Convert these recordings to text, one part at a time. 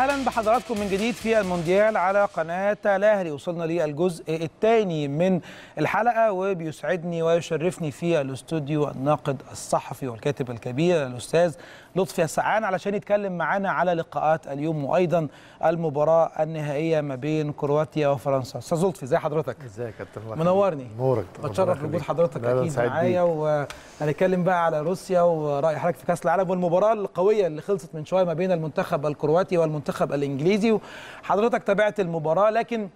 أهلا بحضراتكم من جديد في المونديال على قناة الأهلي. وصلنا للجزء الثاني من الحلقة وبيسعدني ويشرفني في الاستوديو الناقد الصحفي والكاتب الكبير الأستاذ لطفي السعان علشان يتكلم معانا على لقاءات اليوم وأيضا المباراة النهائية ما بين كرواتيا وفرنسا. أستاذ لطفي ازي حضرتك؟ إزيك يا كابتن منورني. نورك بتشرف بوجود حضرتك أكيد معايا. وهنتكلم بقى على روسيا ورأي حضرتك في كأس العالم. والمباراة القوية اللي خلصت من شوية ما بين المنتخب الكرواتي والمنتخب الإنجليزي. وحضرتك تابعت المباراة لكن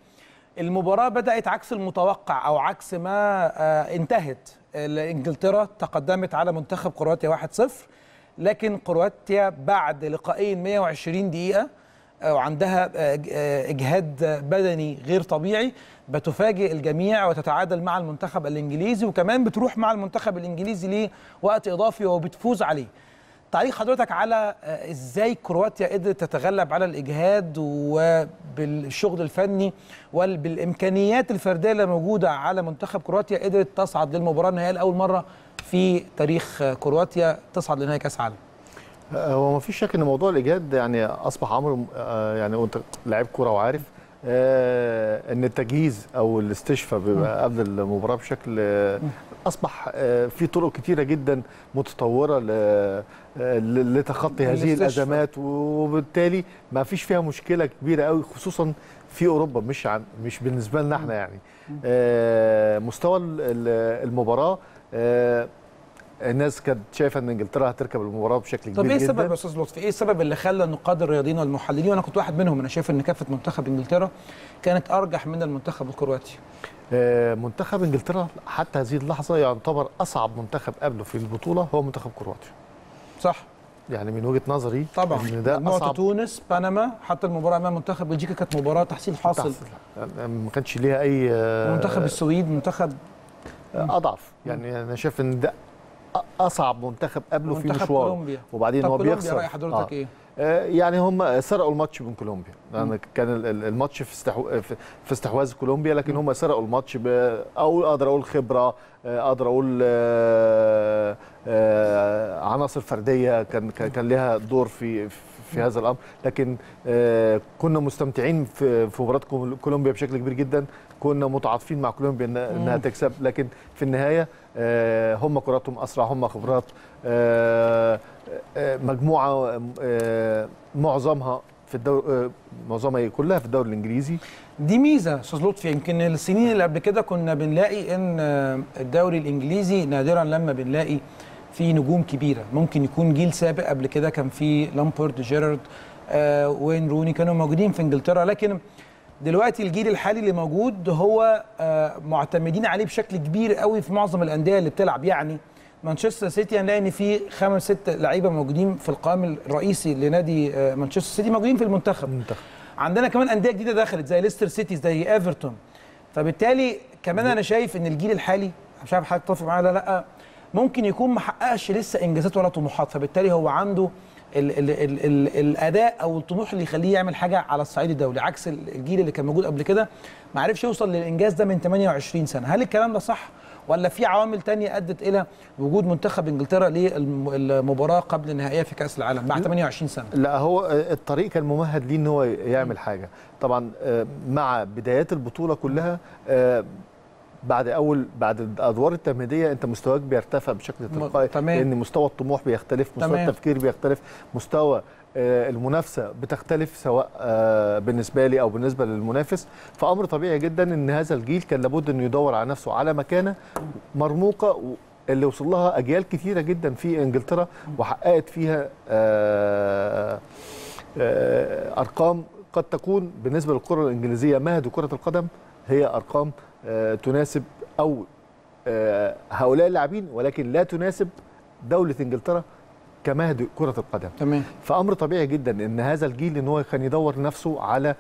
المباراة بدأت عكس المتوقع أو عكس ما آه، انتهت. انجلترا تقدمت على منتخب كرواتيا 1-0 لكن كرواتيا بعد لقاءين 120 دقيقة وعندها إجهاد بدني غير طبيعي بتفاجئ الجميع وتتعادل مع المنتخب الإنجليزي وكمان بتروح مع المنتخب الإنجليزي لوقت إضافي وبتفوز عليه. تعليق حضرتك على إزاي كرواتيا قدرت تتغلب على الإجهاد وبالشغل الفني وبالإمكانيات الفردية اللي موجودة على منتخب كرواتيا قدرت تصعد للمباراة النهائية لأول مرة في تاريخ كرواتيا تصعد لنهائي كأس عالم هو ما فيش شك إن موضوع الاجهاد يعني أصبح أمر آه، يعني وانت لعيب كورة وعارف آه، إن التجهيز أو الاستشفاء بيبقى قبل المباراة بشكل آه، أصبح آه، في طرق كتيرة جدا متطورة آه، لتخطي هذه. الأزمات وبالتالي ما فيش فيها مشكلة كبيرة قوي خصوصا في أوروبا مش عن مش بالنسبة لنا إحنا يعني. آه، مستوى ال- ال- المباراة آه، الناس كانت شايفة إن إنجلترا هتركب المباراة بشكل كبير طب إيه السبب يا أستاذ لطفي؟ إيه السبب اللي خلى النقاد الرياضيين والمحللين وأنا كنت واحد منهم أنا شايف إن كافة منتخب إنجلترا كانت أرجح من المنتخب الكرواتي. آه، منتخب إنجلترا حتى هذه اللحظة يعتبر أصعب منتخب قبله في البطولة هو منتخب كرواتيا. صح. يعني من وجهة نظري طبعا. إن ده أصعب تونس بنما حتى المباراة أمام منتخب بلجيكا كانت مباراة تحصيل حاصل. يعني ما كانش ليها أي آه، منتخب السويد منتخب آه، أضعف. يعني أنا شايف إن ده أصعب منتخب قبله في مشوار كولومبيا. وبعدين هو بيخسر. راي حضرتك إيه؟ آه، يعني هم سرقوا الماتش من كولومبيا. لأن كان ال- ال- الماتش في استحو... في استحواذ كولومبيا لكن هم سرقوا الماتش ب... أو أقدر أقول خبرة آه، أقدر أقول آه، آه، عناصر فردية كان كان لها دور في في هذا الأمر. لكن آه، كنا مستمتعين في في مباراة كول- كولومبيا بشكل كبير جدا. كنا متعاطفين مع كولومبيا انها تكسب. لكن في النهاية آه، هم كراتهم أسرع هم خبرات آه، آه، مجموعة آه، معظمها في الدوري معظمها إيه؟ كلها في الدوري الإنجليزي دي ميزة أستاذ لطفي يمكن السنين اللي قبل كده كنا بنلاقي إن الدوري الإنجليزي نادرا لما بنلاقي فيه نجوم كبيرة ممكن يكون جيل سابق قبل كده كان في لامبورد جيرارد آه وين روني كانوا موجودين في إنجلترا لكن دلوقتي الجيل الحالي اللي موجود هو آه معتمدين عليه بشكل كبير قوي في معظم الأندية اللي بتلعب. يعني مانشستر سيتي هنلاقي إن في خمس ست لعيبة موجودين في القائم الرئيسي لنادي آه مانشستر سيتي موجودين في المنتخب. منتخب عندنا كمان أندية جديدة دخلت زي ليستر سيتي زي إيفرتون. فبالتالي كمان أنا شايف إن الجيل الحالي مش عارف حضرتك تتفق معايا ولا لأ ممكن يكون ما حققش لسه إنجازات ولا طموحات. فبالتالي هو عنده ال ال ال ال الأداء أو الطموح اللي يخليه يعمل حاجة على الصعيد الدولي عكس الجيل اللي كان موجود قبل كده ما عرفش يوصل للإنجاز ده من 28 سنة. هل الكلام ده صح ولا في عوامل تانية أدت إلى وجود منتخب إنجلترا للمباراه قبل النهائيه في كأس العالم بعد 28 سنة؟ لا هو الطريق كان ممهد ليه إن هو يعمل حاجة. طبعا آه، مع بدايات البطولة كلها آه، بعد أول بعد الأدوار التمهيدية أنت مستواك بيرتفع بشكل تلقائي تمام. لأن مستوى الطموح بيختلف مستوى تمام. التفكير بيختلف مستوى آه، المنافسة بتختلف سواء آه، بالنسبة لي أو بالنسبة للمنافس فأمر طبيعي جدا إن هذا الجيل كان لابد إنه يدور على نفسه على مكانة مرموقة اللي وصل لها أجيال كثيره جدا في إنجلترا وحققت فيها آه، أرقام قد تكون بالنسبة للكرة الإنجليزية مهد كرة القدم هي أرقام تناسب أو آه، هؤلاء اللاعبين ولكن لا تناسب دولة إنجلترا كمهد كرة القدم. تمام. فأمر طبيعي جدا إن هذا الجيل إن هو كان يدور نفسه على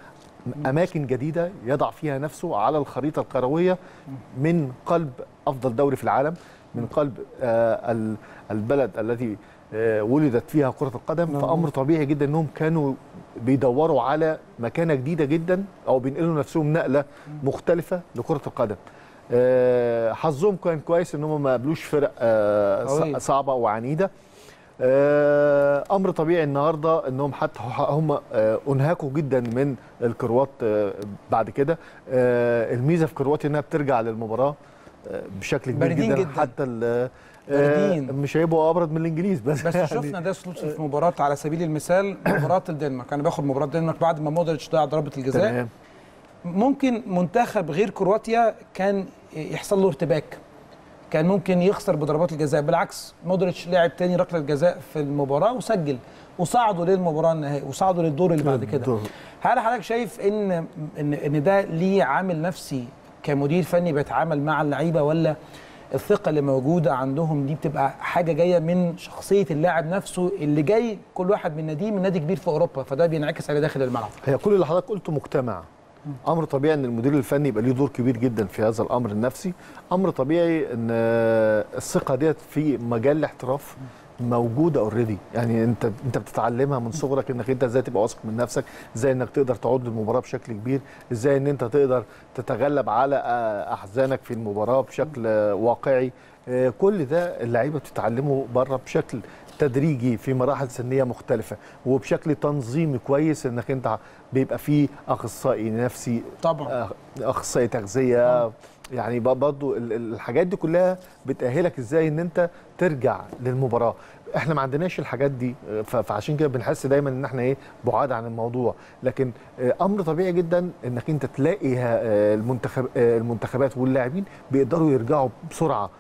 أماكن جديدة يضع فيها نفسه على الخريطة الكروية من قلب أفضل دوري في العالم من قلب آه، ال- البلد التي آه، ولدت فيها كرة القدم نعم. فأمر طبيعي جدا إنهم كانوا بيدوروا على مكانة جديدة جدا أو بينقلوا نفسهم نقلة مختلفة لكرة القدم آه، حظهم كان كويس إن هم ما قابلوش فرق آه، ص- قوية. صعبة وعنيده آه، أمر طبيعي النهارده إنهم حتى هم آه، أنهكوا جدا من الكروات آه، بعد كده آه، الميزة في كرواتيا إنها بترجع للمباراة آه، بشكل كبير جدا, جداً. حتى آه، باردين. مش هيبقوا أبرد من الإنجليز بس بس يعني شفنا ده سلوك في مباراة على سبيل المثال مباراة الدنمارك. أنا باخد مباراة الدنمارك بعد ما مودريتش ضيع ضربة الجزاء. تمام. ممكن منتخب غير كرواتيا كان يحصل له ارتباك. كان ممكن يخسر بضربات الجزاء. بالعكس مودريتش لعب تاني ركلة جزاء في المباراة وسجل. وصعدوا للمباراة النهائيه وصعدوا للدور اللي بعد كده. هل حضرتك شايف إن إن إن ده ليه عامل نفسي كمدير فني بيتعامل مع اللعيبة ولا الثقة اللي موجودة عندهم دي بتبقى حاجة جاية من شخصية اللاعب نفسه اللي جاي كل واحد من نادي من نادي كبير في أوروبا فده بينعكس على داخل الملعب. هي كل اللي حضرتك قلته مجتمع. أمر طبيعي إن المدير الفني يبقى ليه دور كبير جدا في هذا الأمر النفسي. أمر طبيعي إن الثقة ديت في مجال الاحتراف. موجودة اوريدي يعني انت انت بتتعلمها من صغرك انك انت إزاي تبقى واثق من نفسك إزاي انك تقدر تعود للمباراة بشكل كبير إزاي ان انت تقدر تتغلب على أحزانك في المباراة بشكل واقعي. آه، كل ده اللعيبة بتتعلمه بره بشكل تدريجي في مراحل سنية مختلفة وبشكل تنظيمي كويس انك انت بيبقى فيه أخصائي نفسي طبعا. آه، أخصائي تغذية يعني ب- برضو ال- ال- الحاجات دي كلها بتأهلك إزاي إن أنت ترجع للمباراة. إحنا ما عندناش الحاجات دي فعشان كده بنحس دايما إن إحنا إيه بعاد عن الموضوع. لكن آه، أمر طبيعي جدا إنك أنت تلاقي آه، المنتخب آه، المنتخبات واللاعبين بيقدروا يرجعوا بسرعة.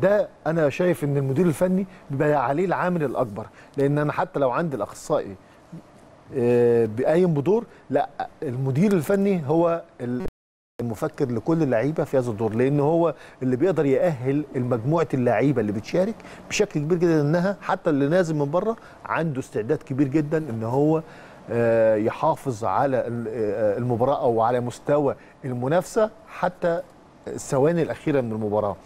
ده أنا شايف إن المدير الفني بيبقى عليه العامل الأكبر. لأن أنا حتى لو عندي الأخصائي بقايم بدور لأ المدير الفني هو المفكر لكل اللعيبه في هذا الدور لأن هو اللي بيقدر يأهل المجموعة اللعيبة اللي بتشارك بشكل كبير جدا إنها حتى اللي نازل من بره عنده استعداد كبير جدا إن هو آه، يحافظ على آه، المباراة أو على مستوى المنافسة حتى الثواني الأخيرة من المباراة.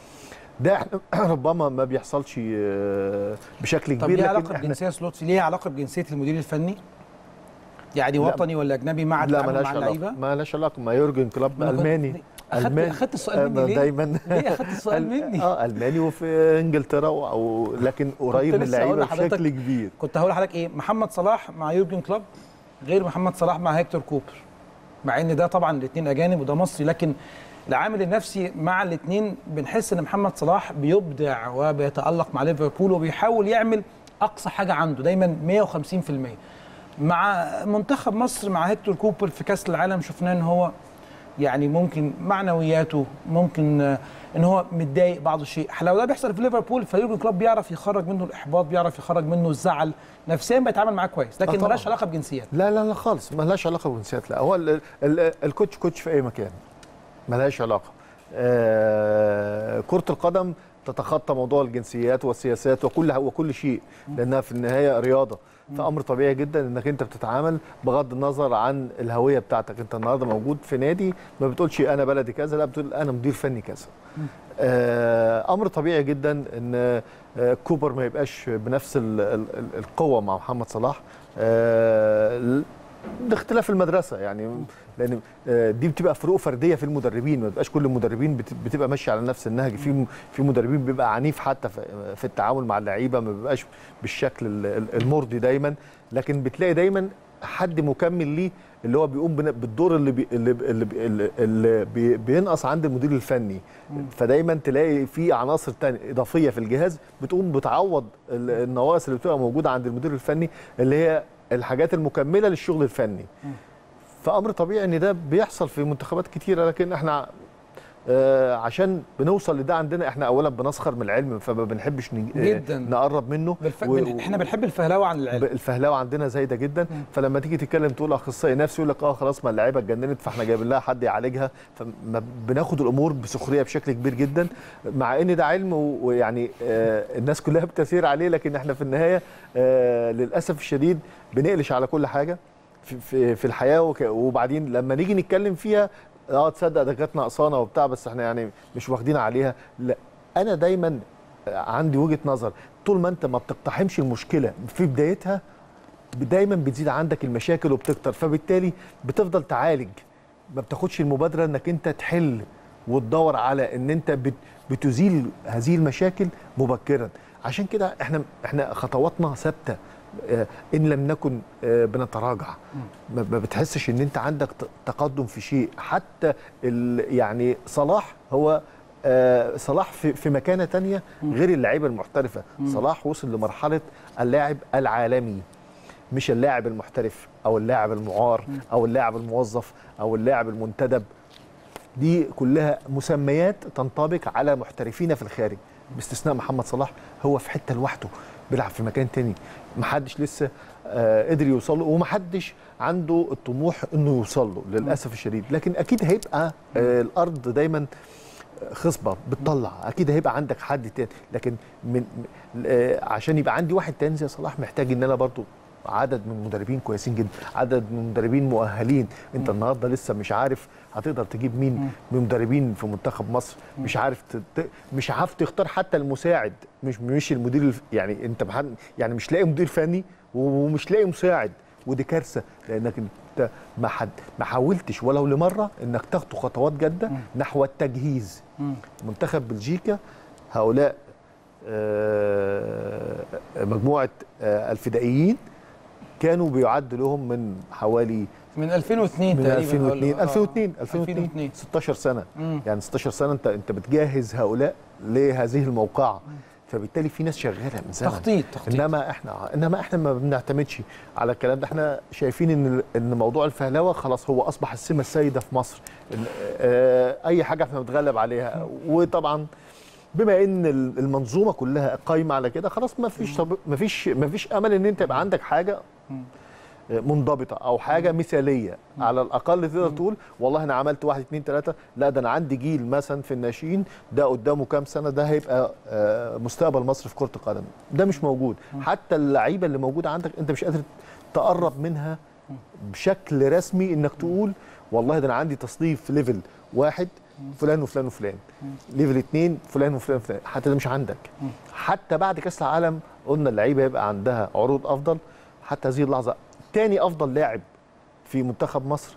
ده إحنا ربما ما بيحصلش آه، بشكل طب كبير ليه لكن علاقة بجنسيته لوتسي؟ ليه علاقة بجنسية المدير الفني؟ يعني. وطني ولا أجنبي مع لا مالهاش مع علاقة. مالهاش علاقة. ما يورجن كلوب ألماني. أخدت أخدت السؤال مني ليه؟ دايما ليه اخدت السؤال مني؟ آه ألماني وفي إنجلترا أو لكن قريب من اللعيبة بشكل كبير. كنت هقول لحضرتك إيه؟ محمد صلاح مع يورجن كلوب غير محمد صلاح مع هيكتور كوبر. مع إن ده طبعا الاثنين أجانب وده مصري لكن العامل النفسي مع الاثنين بنحس إن محمد صلاح بيبدع وبيتألق مع ليفربول وبيحاول يعمل أقصى حاجة عنده دايما 150% مع منتخب مصر مع هيكتور كوبر في كأس العالم شفناه إن هو يعني ممكن معنوياته ممكن آه، إن هو متضايق بعض الشيء. لو ده بيحصل في ليفربول فيورجن كلوب بيعرف يخرج منه الإحباط بيعرف يخرج منه الزعل. نفسيا بيتعامل معاه كويس لكن طبعاً. ملهاش علاقة بجنسيات لا لا لا خالص ملهاش علاقة بالجنسيات لا هو ال- ال- ال coach coach في أي مكان. ملهاش علاقة. آه كرة القدم تتخطى موضوع الجنسيات والسياسات وكل وكل شيء لأنها في النهاية رياضة. فأمر طبيعي جدا إنك أنت بتتعامل بغض النظر عن الهوية بتاعتك. أنت النهارده موجود في نادي ما بتقولش أنا بلدي كذا لا بتقول أنا مدير فني كذا. آه، أمر طبيعي جدا إن آه، كوبر ما يبقاش بنفس ال- ال- ال- القوة مع محمد صلاح. آه، لاختلاف المدرسة يعني لأن آه، دي بتبقى فروق فردية في المدربين ما بيبقاش كل المدربين بت- بتبقى ماشية على نفس النهج. في في مدربين بيبقى عنيف حتى في- في التعامل مع اللعيبة ما بيبقاش بالشكل ال- ال- المرضي دايما. لكن بتلاقي دايما حد مكمل ليه اللي هو بيقوم بالدور اللي بي اللي, اللي, اللي, بي بينقص عند المدير الفني. فدايما تلاقي في عناصر تانية إضافية في الجهاز بتقوم بتعوض ال- النواقص اللي بتبقى موجودة عند المدير الفني اللي هي الحاجات المكملة للشغل الفني. فأمر طبيعي إن ده بيحصل في منتخبات كتيرة لكن إحنا عشان بنوصل لده عندنا إحنا اولا بنسخر من العلم فما بنحبش آه، جداً. نقرب منه. بالف... و- بن... إحنا بنحب الفهلوة عن العلم. الفهلاوه عندنا زايدة جدا. فلما تيجي تتكلم تقول أخصائي نفسي يقول لك آه خلاص ما اللعيبة اتجننت فاحنا جايبين لها حد يعالجها. فما بناخد الأمور بسخرية بشكل كبير جدا مع إن ده علم ويعني آه الناس كلها بتسير عليه لكن إحنا في النهاية آه للأسف الشديد بنقلش على كل حاجة في في, الحياة وبعدين لما نيجي نتكلم فيها آه تصدق ده كانت ناقصانا وبتاع بس إحنا يعني مش واخدين عليها. لا أنا دايما عندي وجهة نظر. طول ما انت ما بتقتحمش المشكلة في بدايتها دايما بتزيد عندك المشاكل وبتكتر. فبالتالي بتفضل تعالج. ما بتاخدش المبادرة انك انت تحل وتدور على ان انت بت بتزيل هذه المشاكل مبكرا. عشان كده إحنا إحنا خطواتنا ثابتة. إن لم نكن آه، بنتراجع. ما بتحسش إن أنت عندك تقدم في شيء. حتى يعني صلاح هو آه، صلاح في في مكانة تانية غير اللعيبة المحترفة. صلاح وصل لمرحلة اللاعب العالمي مش اللاعب المحترف أو اللاعب المعار أو اللاعب الموظف أو اللاعب المنتدب. دي كلها مسميات تنطبق على محترفين في الخارج. باستثناء محمد صلاح هو في حتة لوحده. بيلعب في مكان تاني. محدش لسه آه قدر يوصل له ومحدش عنده الطموح إنه يوصل له للأسف الشديد. لكن أكيد هيبقى آه الأرض دايما خصبة بتطلع. أكيد هيبقى عندك حد تاني. لكن من آه عشان يبقى عندي واحد تاني زي صلاح محتاج إن أنا برضو عدد من المدربين كويسين جدا عدد من المدربين مؤهلين. انت النهارده لسه مش عارف هتقدر تجيب مين من مدربين في منتخب مصر. مش عارف تت... مش عارف تختار حتى المساعد. مش مش المدير الف... يعني انت محد... يعني مش لاقي مدير فني ومش لاقي مساعد. ودي كارثة لأنك انت ما حد ما حاولتش ولو لمرة إنك تاخد خطوات جادة نحو التجهيز. منتخب بلجيكا هؤلاء آه، مجموعة آه، الفدائيين كانوا بيعد لهم من حوالي من 2002 من تقريبا 2002 آه، 2002 2002 2002 16 سنة. مم. يعني 16 سنة انت انت بتجهز هؤلاء لهذه الموقعة. فبالتالي في ناس شغالة من زمن تخطيط تخطيط. إنما إحنا إنما إحنا ما بنعتمدش على الكلام ده. إحنا شايفين إن إن موضوع الفهلوة خلاص هو أصبح السمة السيدة في مصر. آه أي حاجة إحنا بنتغلب عليها. وطبعا بما إن المنظومة كلها قايمة على كده خلاص ما فيش ما فيش ما فيش أمل إن أنت يبقى عندك حاجة. منضبطة أو حاجة مثالية. على الأقل تقدر تقول والله أنا عملت واحد اتنين تلاتة لا ده أنا عندي جيل مثلا في الناشئين ده قدامه كام سنة ده هيبقى آه، مستقبل مصر في كرة القدم. ده مش موجود. حتى اللعيبة اللي موجودة عندك أنت مش قادر تقرب منها بشكل رسمي إنك تقول والله ده أنا عندي تصنيف level واحد فلان وفلان وفلان. level اثنين فلان وفلان وفلان. حتى ده مش عندك. حتى بعد كأس العالم قلنا اللعيبة يبقى عندها عروض أفضل. حتى هذه اللحظة. تاني أفضل لاعب في منتخب مصر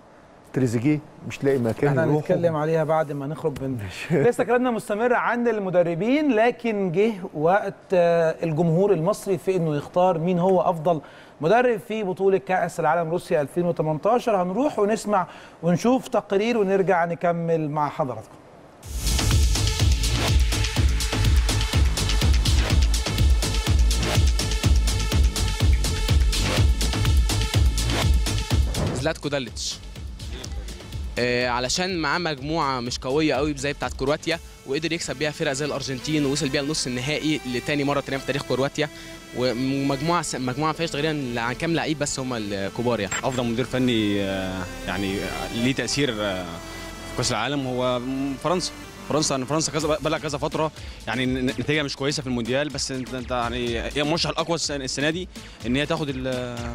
تريزيجيه مش لاقي مكان إحنا. هنتكلم عليها بعد ما نخرج من لسه كلامنا مستمر عن المدربين لكن جه وقت آه، الجمهور المصري في إنه يختار مين هو أفضل مدرب في بطولة كأس العالم روسيا 2018 هنروح ونسمع ونشوف تقرير ونرجع نكمل مع حضراتكم. زلاتكو داليتش. آه علشان معاه مجموعة مش قوية قوي زي بتاعت كرواتيا وقدر يكسب بيها فرق زي الأرجنتين ووصل بيها لنص النهائي لتاني مرة تقريبا في تاريخ كرواتيا. ومجموعة مجموعة ما فيهاش تقريبا عن كام لعيب بس هم الكبار يعني. أفضل مدير فني آه، يعني ليه تأثير آه، في كأس العالم هو فرنسا. فرنسا إن فرنسا كذا بقى كذا فترة. يعني ن- نتيجة مش كويسة في المونديال بس انت أنت يعني هي المرشح الأقوى السنة دي إن هي تاخد ال-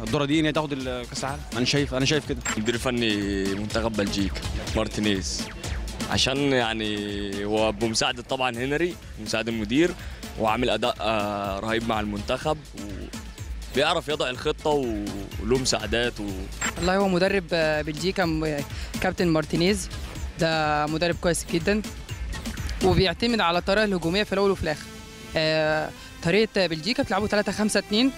الدورة دي إن هي تاخد كأس العالم. أنا شايف أنا شايف كده. مدير فني منتخب بلجيكا مارتينيز. عشان يعني هو بمساعدة طبعا هنري مساعد المدير وعامل أداء آه، رهيب مع المنتخب وبيعرف يضع الخطة و- وله مساعدات و... والله هو مدرب آه، بلجيكا كابتن مارتينيز. ده مدرب كويس جدا. وبيعتمد على الطريقة الهجومية في الأول وفي الآخر. آه، طريقة بلجيكا بتلعبوا 3 5 2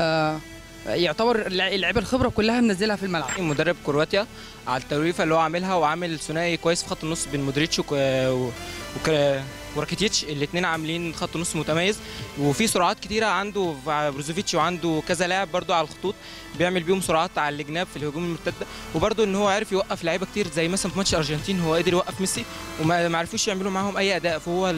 آه، يعتبر اللع- اللعيبة الخبرة كلها منزلها في الملعب. مدرب كرواتيا على التوليفة اللي هو عاملها وعامل ثنائي كويس في خط النص بين مودريتش وك... وك... وراكيتيتش الاثنين عاملين خط نص متميز. وفي سرعات كتيرة عنده بروزوفيتش وعنده كذا لاعب برضو على الخطوط بيعمل بيهم سرعات على الجناب في الهجوم المرتدة. وبرضو إن هو عارف يوقف لعيبة كتير زي مثلا في ماتش الأرجنتين هو قدر يوقف ميسي وما ما عرفوش يعملوا معاهم أي أداء. فهو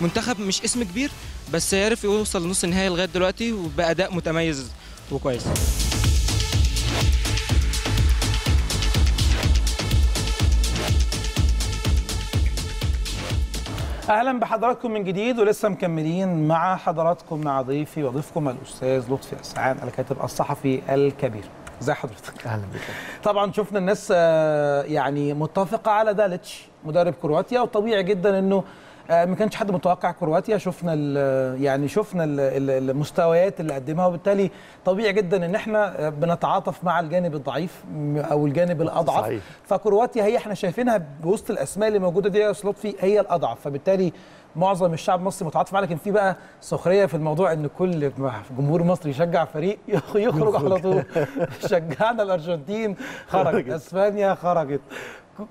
المنتخب مش اسم كبير بس عرف يوصل لنص النهائي لغاية دلوقتي وبأداء متميز وكويس. أهلا بحضراتكم من جديد ولسه مكملين مع حضراتكم مع ضيفي وضيفكم الأستاذ لطفي أسعان الكاتب الصحفي الكبير. ازي حضرتك؟ أهلا بك. طبعا شفنا الناس آه، يعني متفقة على داليتش مدرب كرواتيا وطبيعي جدا إنه ما كانش حد متوقع كرواتيا. شفنا يعني شفنا ال- ال- المستويات اللي قدمها وبالتالي طبيعي جدا إن إحنا آه، بنتعاطف مع الجانب الضعيف أو الجانب الأضعف. صحيح. فكرواتيا هي إحنا شايفينها بوسط الأسماء اللي موجودة دي يا لطفي هي الأضعف. فبالتالي معظم الشعب المصري متعاطف معاها. لكن في بقى سخرية في الموضوع إن كل جمهور مصري يشجع فريق يخ- يخرج على طول. شجعنا الأرجنتين خرجت. إسبانيا خرجت.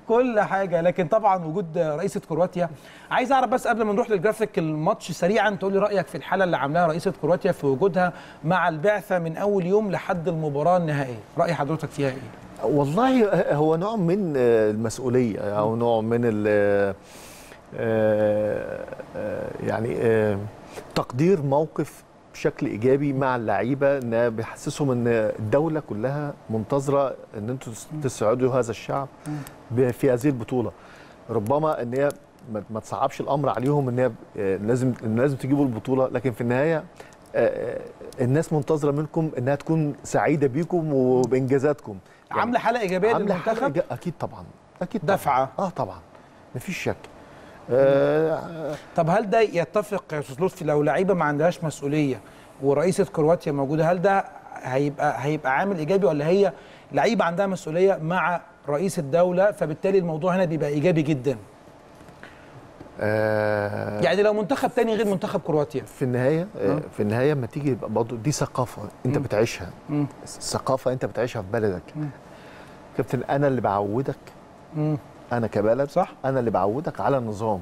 كل حاجة. لكن طبعا وجود رئيسه كرواتيا عايز أعرف بس قبل ما نروح للجرافيك الماتش سريعا تقول لي رأيك في الحالة اللي عاملاها رئيسه كرواتيا في وجودها مع البعثة من أول يوم لحد المباراة النهائية. رأي حضرتك فيها إيه؟ والله هو نوع من المسؤولية أو نوع من ال يعني آه، تقدير موقف بشكل إيجابي مع اللعيبة إن بيحسسهم إن الدولة كلها منتظرة إن أنتم تسعدوا هذا الشعب في هذه البطولة. ربما إن هي ما- تصعبش الأمر عليهم إن هي آه، لازم إن لازم تجيبوا البطولة. لكن في النهاية آه، الناس منتظرة منكم إنها تكون سعيدة بيكم وبإنجازاتكم. يعني عاملة حالة إيجابية عاملة للمنتخب؟ إيجا- أكيد طبعا. أكيد طبعا. دفعة. آه طبعا. مفيش شك. آه طب هل ده يتفق يا أستاذ لطفي لو لعيبة ما عندهاش مسؤولية ورئيسة كرواتيا موجودة هل ده هيبقى هيبقى عامل إيجابي ولا هي لعيبة عندها مسؤولية مع رئيس الدولة فبالتالي الموضوع هنا بيبقى إيجابي جدا آه يعني لو منتخب تاني غير منتخب كرواتيا في النهاية آه في النهاية لما تيجي يبقى برضه دي ثقافة أنت. بتعيشها. ثقافة أنت بتعيشها في بلدك. كابتن أنا اللي بعودك. أنا كبلد صح. أنا اللي بعودك على النظام.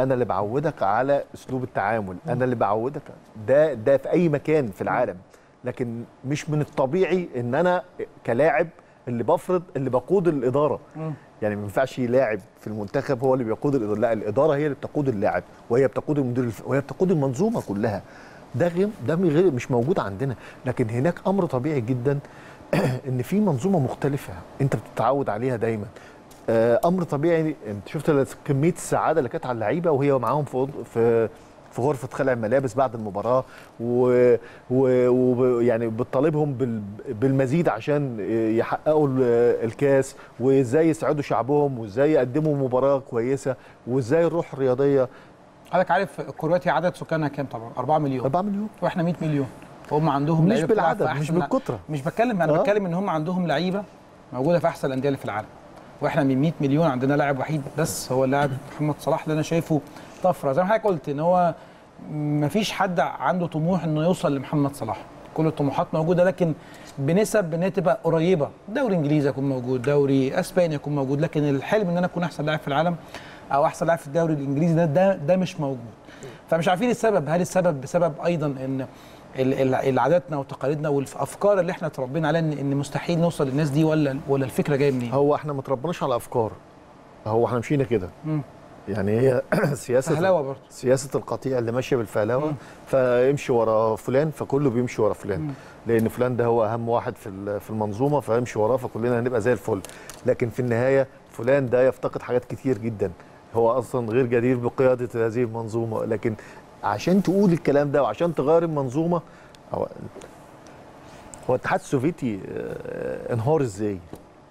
أنا اللي بعودك على أسلوب التعامل. أنا اللي بعودك. ده ده في أي مكان في العالم. لكن مش من الطبيعي إن أنا كلاعب اللي بفرض اللي بقود الإدارة. يعني ما ينفعش لاعب في المنتخب هو اللي بيقود الإدارة. لا الإدارة هي اللي بتقود اللاعب وهي بتقود المدير الف... وهي بتقود المنظومة كلها. ده غير ده غير مش موجود عندنا. لكن هناك أمر طبيعي جدا إن في منظومة مختلفة أنت بتتعود عليها دايما. أمر طبيعي أنت شفت كمية السعادة اللي كانت على اللعيبة وهي معاهم في في في غرفة خلع الملابس بعد المباراة و, و... و... يعني بتطالبهم بال... بالمزيد عشان يحققوا ال- الكاس وإزاي يسعدوا شعبهم وإزاي يقدموا مباراة كويسة وإزاي الروح الرياضية. حضرتك عارف كرواتيا عدد سكانها كام طبعا؟ 4 مليون. 4 مليون. وإحنا 100 مليون. هم عندهم مش بالعدد مش بالكتره مش بتكلم أنا آه. بتكلم إن هم عندهم لعيبة موجودة في أحسن الانديه اللي في العالم. وإحنا من 100 مليون عندنا لاعب وحيد بس هو اللاعب محمد صلاح اللي أنا شايفه طفرة. زي ما حضرتك قلت إن هو ما فيش حد عنده طموح إنه يوصل لمحمد صلاح. كل الطموحات موجودة لكن بنسب ان هي تبقى قريبة. دوري إنجليزي يكون موجود دوري إسباني يكون موجود لكن الحلم إن أنا أكون أحسن لاعب في العالم أو أحسن لاعب في الدوري الإنجليزي ده ده, ده مش موجود. فمش عارفين السبب. هل السبب بسبب أيضا إن العاداتنا وتقاليدنا والأفكار اللي إحنا اتربينا عليها ان مستحيل نوصل للناس دي ولا ولا الفكرة جاية منين؟ هو إحنا ما تربناش على أفكار هو إحنا مشينا كده. يعني هي سياسة فهلاوة برضه سياسة القطيع اللي ماشية بالفهلاوة. فيمشي ورا فلان فكله بيمشي ورا فلان مم. لأن فلان ده هو أهم واحد في في المنظومة فيمشي وراه فكلنا هنبقى زي الفل لكن في النهاية فلان ده يفتقد حاجات كتير جدا هو أصلا غير جدير بقيادة هذه المنظومة لكن عشان تقول الكلام ده وعشان تغير المنظومة هو هو الاتحاد السوفيتي آه، انهار إزاي؟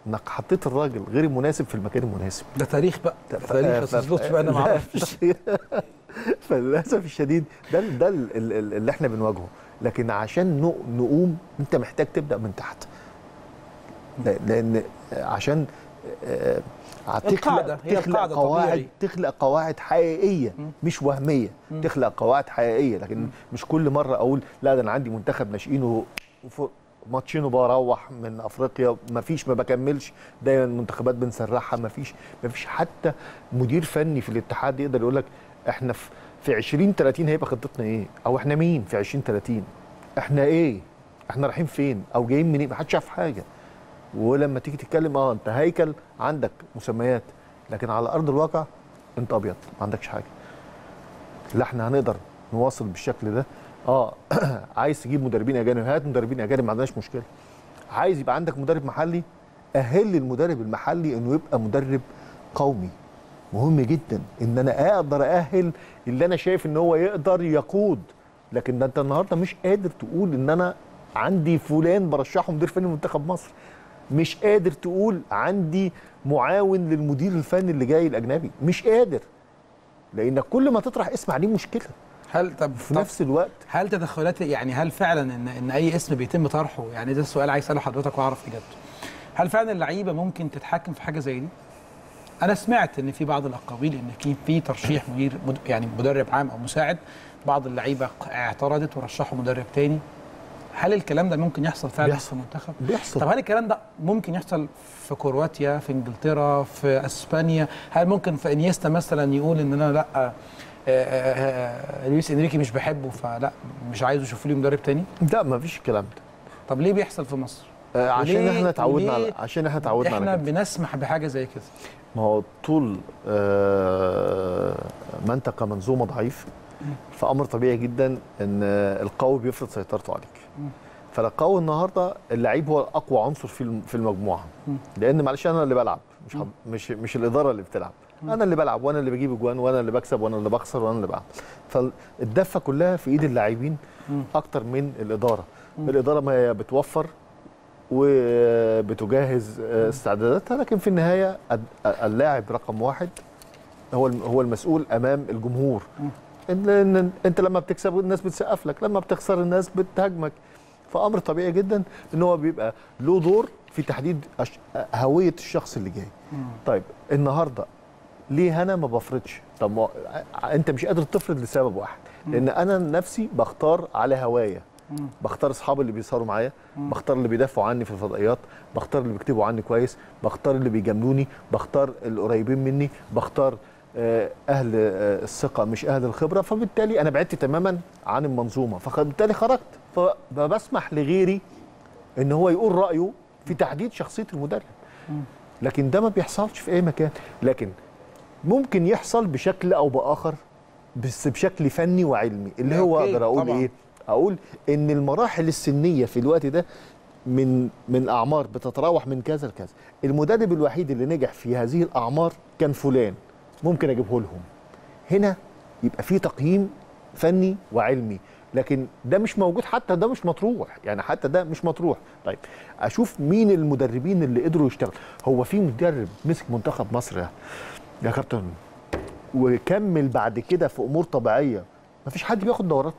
انك حطيت الراجل غير المناسب في المكان المناسب. ده تاريخ بقى. ده تاريخ يا لطفي بقى أنا ما أعرفش. فللأسف الشديد ده ده ال- ال- ال- اللي إحنا بنواجهه. لكن عشان نق- نقوم انت محتاج تبدأ من تحت. لا- لأن عشان آه، القاعدة، تخلق هي تخلق قواعد طبيعي. تخلق قواعد حقيقية مم. مش وهمية. مم. تخلق قواعد حقيقية لكن مش كل مرة أقول لا ده أنا عندي منتخب ناشئين ماتشين وبروح من أفريقيا ما فيش ما بكملش. دايما المنتخبات بنسرحها ما فيش ما فيش حتى مدير فني في الاتحاد يقدر يقول لك إحنا في في 20 30 هيبقى خطتنا إيه؟ أو إحنا مين في 20 30 إحنا إيه؟ إحنا رايحين فين؟ أو جايين منين؟ ما حدش عارف حاجة. ولما تيجي تتكلم آه أنت هيكل عندك مسميات لكن على أرض الواقع أنت أبيض ما عندكش حاجة. لا إحنا هنقدر نواصل بالشكل ده. آه عايز تجيب مدربين أجانب هات مدربين أجانب ما عندناش مشكلة. عايز يبقى عندك مدرب محلي أهل المدرب المحلي إنه يبقى مدرب قومي. مهم جدا إن أنا أقدر أهل اللي أنا شايف إن هو يقدر يقود. لكن ده أنت النهارده مش قادر تقول إن أنا عندي فلان برشحه مدير فني منتخب مصر. مش قادر تقول عندي معاون للمدير الفني اللي جاي الأجنبي. مش قادر. لانك كل ما تطرح اسم عليه مشكلة. هل طب في طب نفس الوقت هل تدخلات يعني هل فعلا ان إن أي اسم بيتم طرحه؟ يعني ده السؤال عايز أسأله حضرتك وأعرف إجابته. هل فعلا اللعيبة ممكن تتحكم في حاجة زي دي؟ أنا سمعت إن في بعض الأقاويل إن في في ترشيح مدير مد يعني مدرب عام أو مساعد. بعض اللعيبة اعترضت ورشحوا مدرب تاني. هل الكلام ده ممكن يحصل فعلا بيحصل. في المنتخب؟ بيحصل. طب هل الكلام ده ممكن يحصل في كرواتيا في انجلترا في إسبانيا؟ هل ممكن في إنيستا مثلا يقول ان أنا لأ آه، آه، آه، لويس إنريكي مش بحبه فلأ مش عايزه يشوف لي مدرب تاني؟ لا ما فيش الكلام ده. طب ليه بيحصل في مصر؟ عشان إحنا اتعودنا على عشان إحنا اتعودنا إحنا على كده. بنسمح بحاجة زي كده؟ ما هو طول ما انت كمنظومه ضعيف فأمر طبيعي جدا إن القوي بيفرض سيطرته عليك. فالقوي النهارده اللعيب هو أقوى عنصر في في المجموعة. لأن معلش أنا اللي بلعب مش مش مش الإدارة اللي بتلعب. أنا اللي بلعب وأنا اللي بجيب أجوان وأنا اللي بكسب وأنا اللي بخسر وأنا اللي بعمل فالدفة كلها في إيد اللاعبين أكتر من الإدارة. الإدارة ما هي بتوفر وبتجهز استعداداتها لكن في النهاية اللاعب رقم واحد هو هو المسؤول أمام الجمهور. ان إن أنت لما بتكسب الناس بتسقف لك لما بتخسر الناس بتهاجمك. فأمر طبيعي جدا إن هو بيبقى له دور في تحديد هوية الشخص اللي جاي. طيب النهارده ليه أنا ما بفرضش؟ طب ما أنت مش قادر تفرض لسبب واحد. لأن أنا نفسي بختار على هوايا بختار اصحابي اللي بيسهروا معايا. بختار اللي بيدافعوا عني في الفضائيات. بختار اللي بيكتبوا عني كويس. بختار اللي بيجاملوني. بختار القريبين مني. بختار أهل آه، الثقة مش أهل الخبرة فبالتالي أنا بعدت تماما عن المنظومة. فبالتالي خرجت فبسمح لغيري إن هو يقول رأيه في تحديد شخصية المدرب. لكن ده ما بيحصلش في أي مكان. لكن ممكن يحصل بشكل أو بآخر بس بشكل فني وعلمي. اللي هو أقدر أقول طبعاً. إيه؟ أقول إن المراحل السنية في الوقت ده من من أعمار بتتراوح من كذا لكذا. المدرب الوحيد اللي نجح في هذه الأعمار كان فلان. ممكن أجيبه لهم. هنا يبقى في تقييم فني وعلمي لكن ده مش موجود حتى ده مش مطروح. يعني حتى ده مش مطروح. طيب أشوف مين المدربين اللي قدروا يشتغل. هو في مدرب مسك منتخب مصر يا- كابتن وكمل بعد كده في أمور طبيعية. مفيش حد بياخد دورات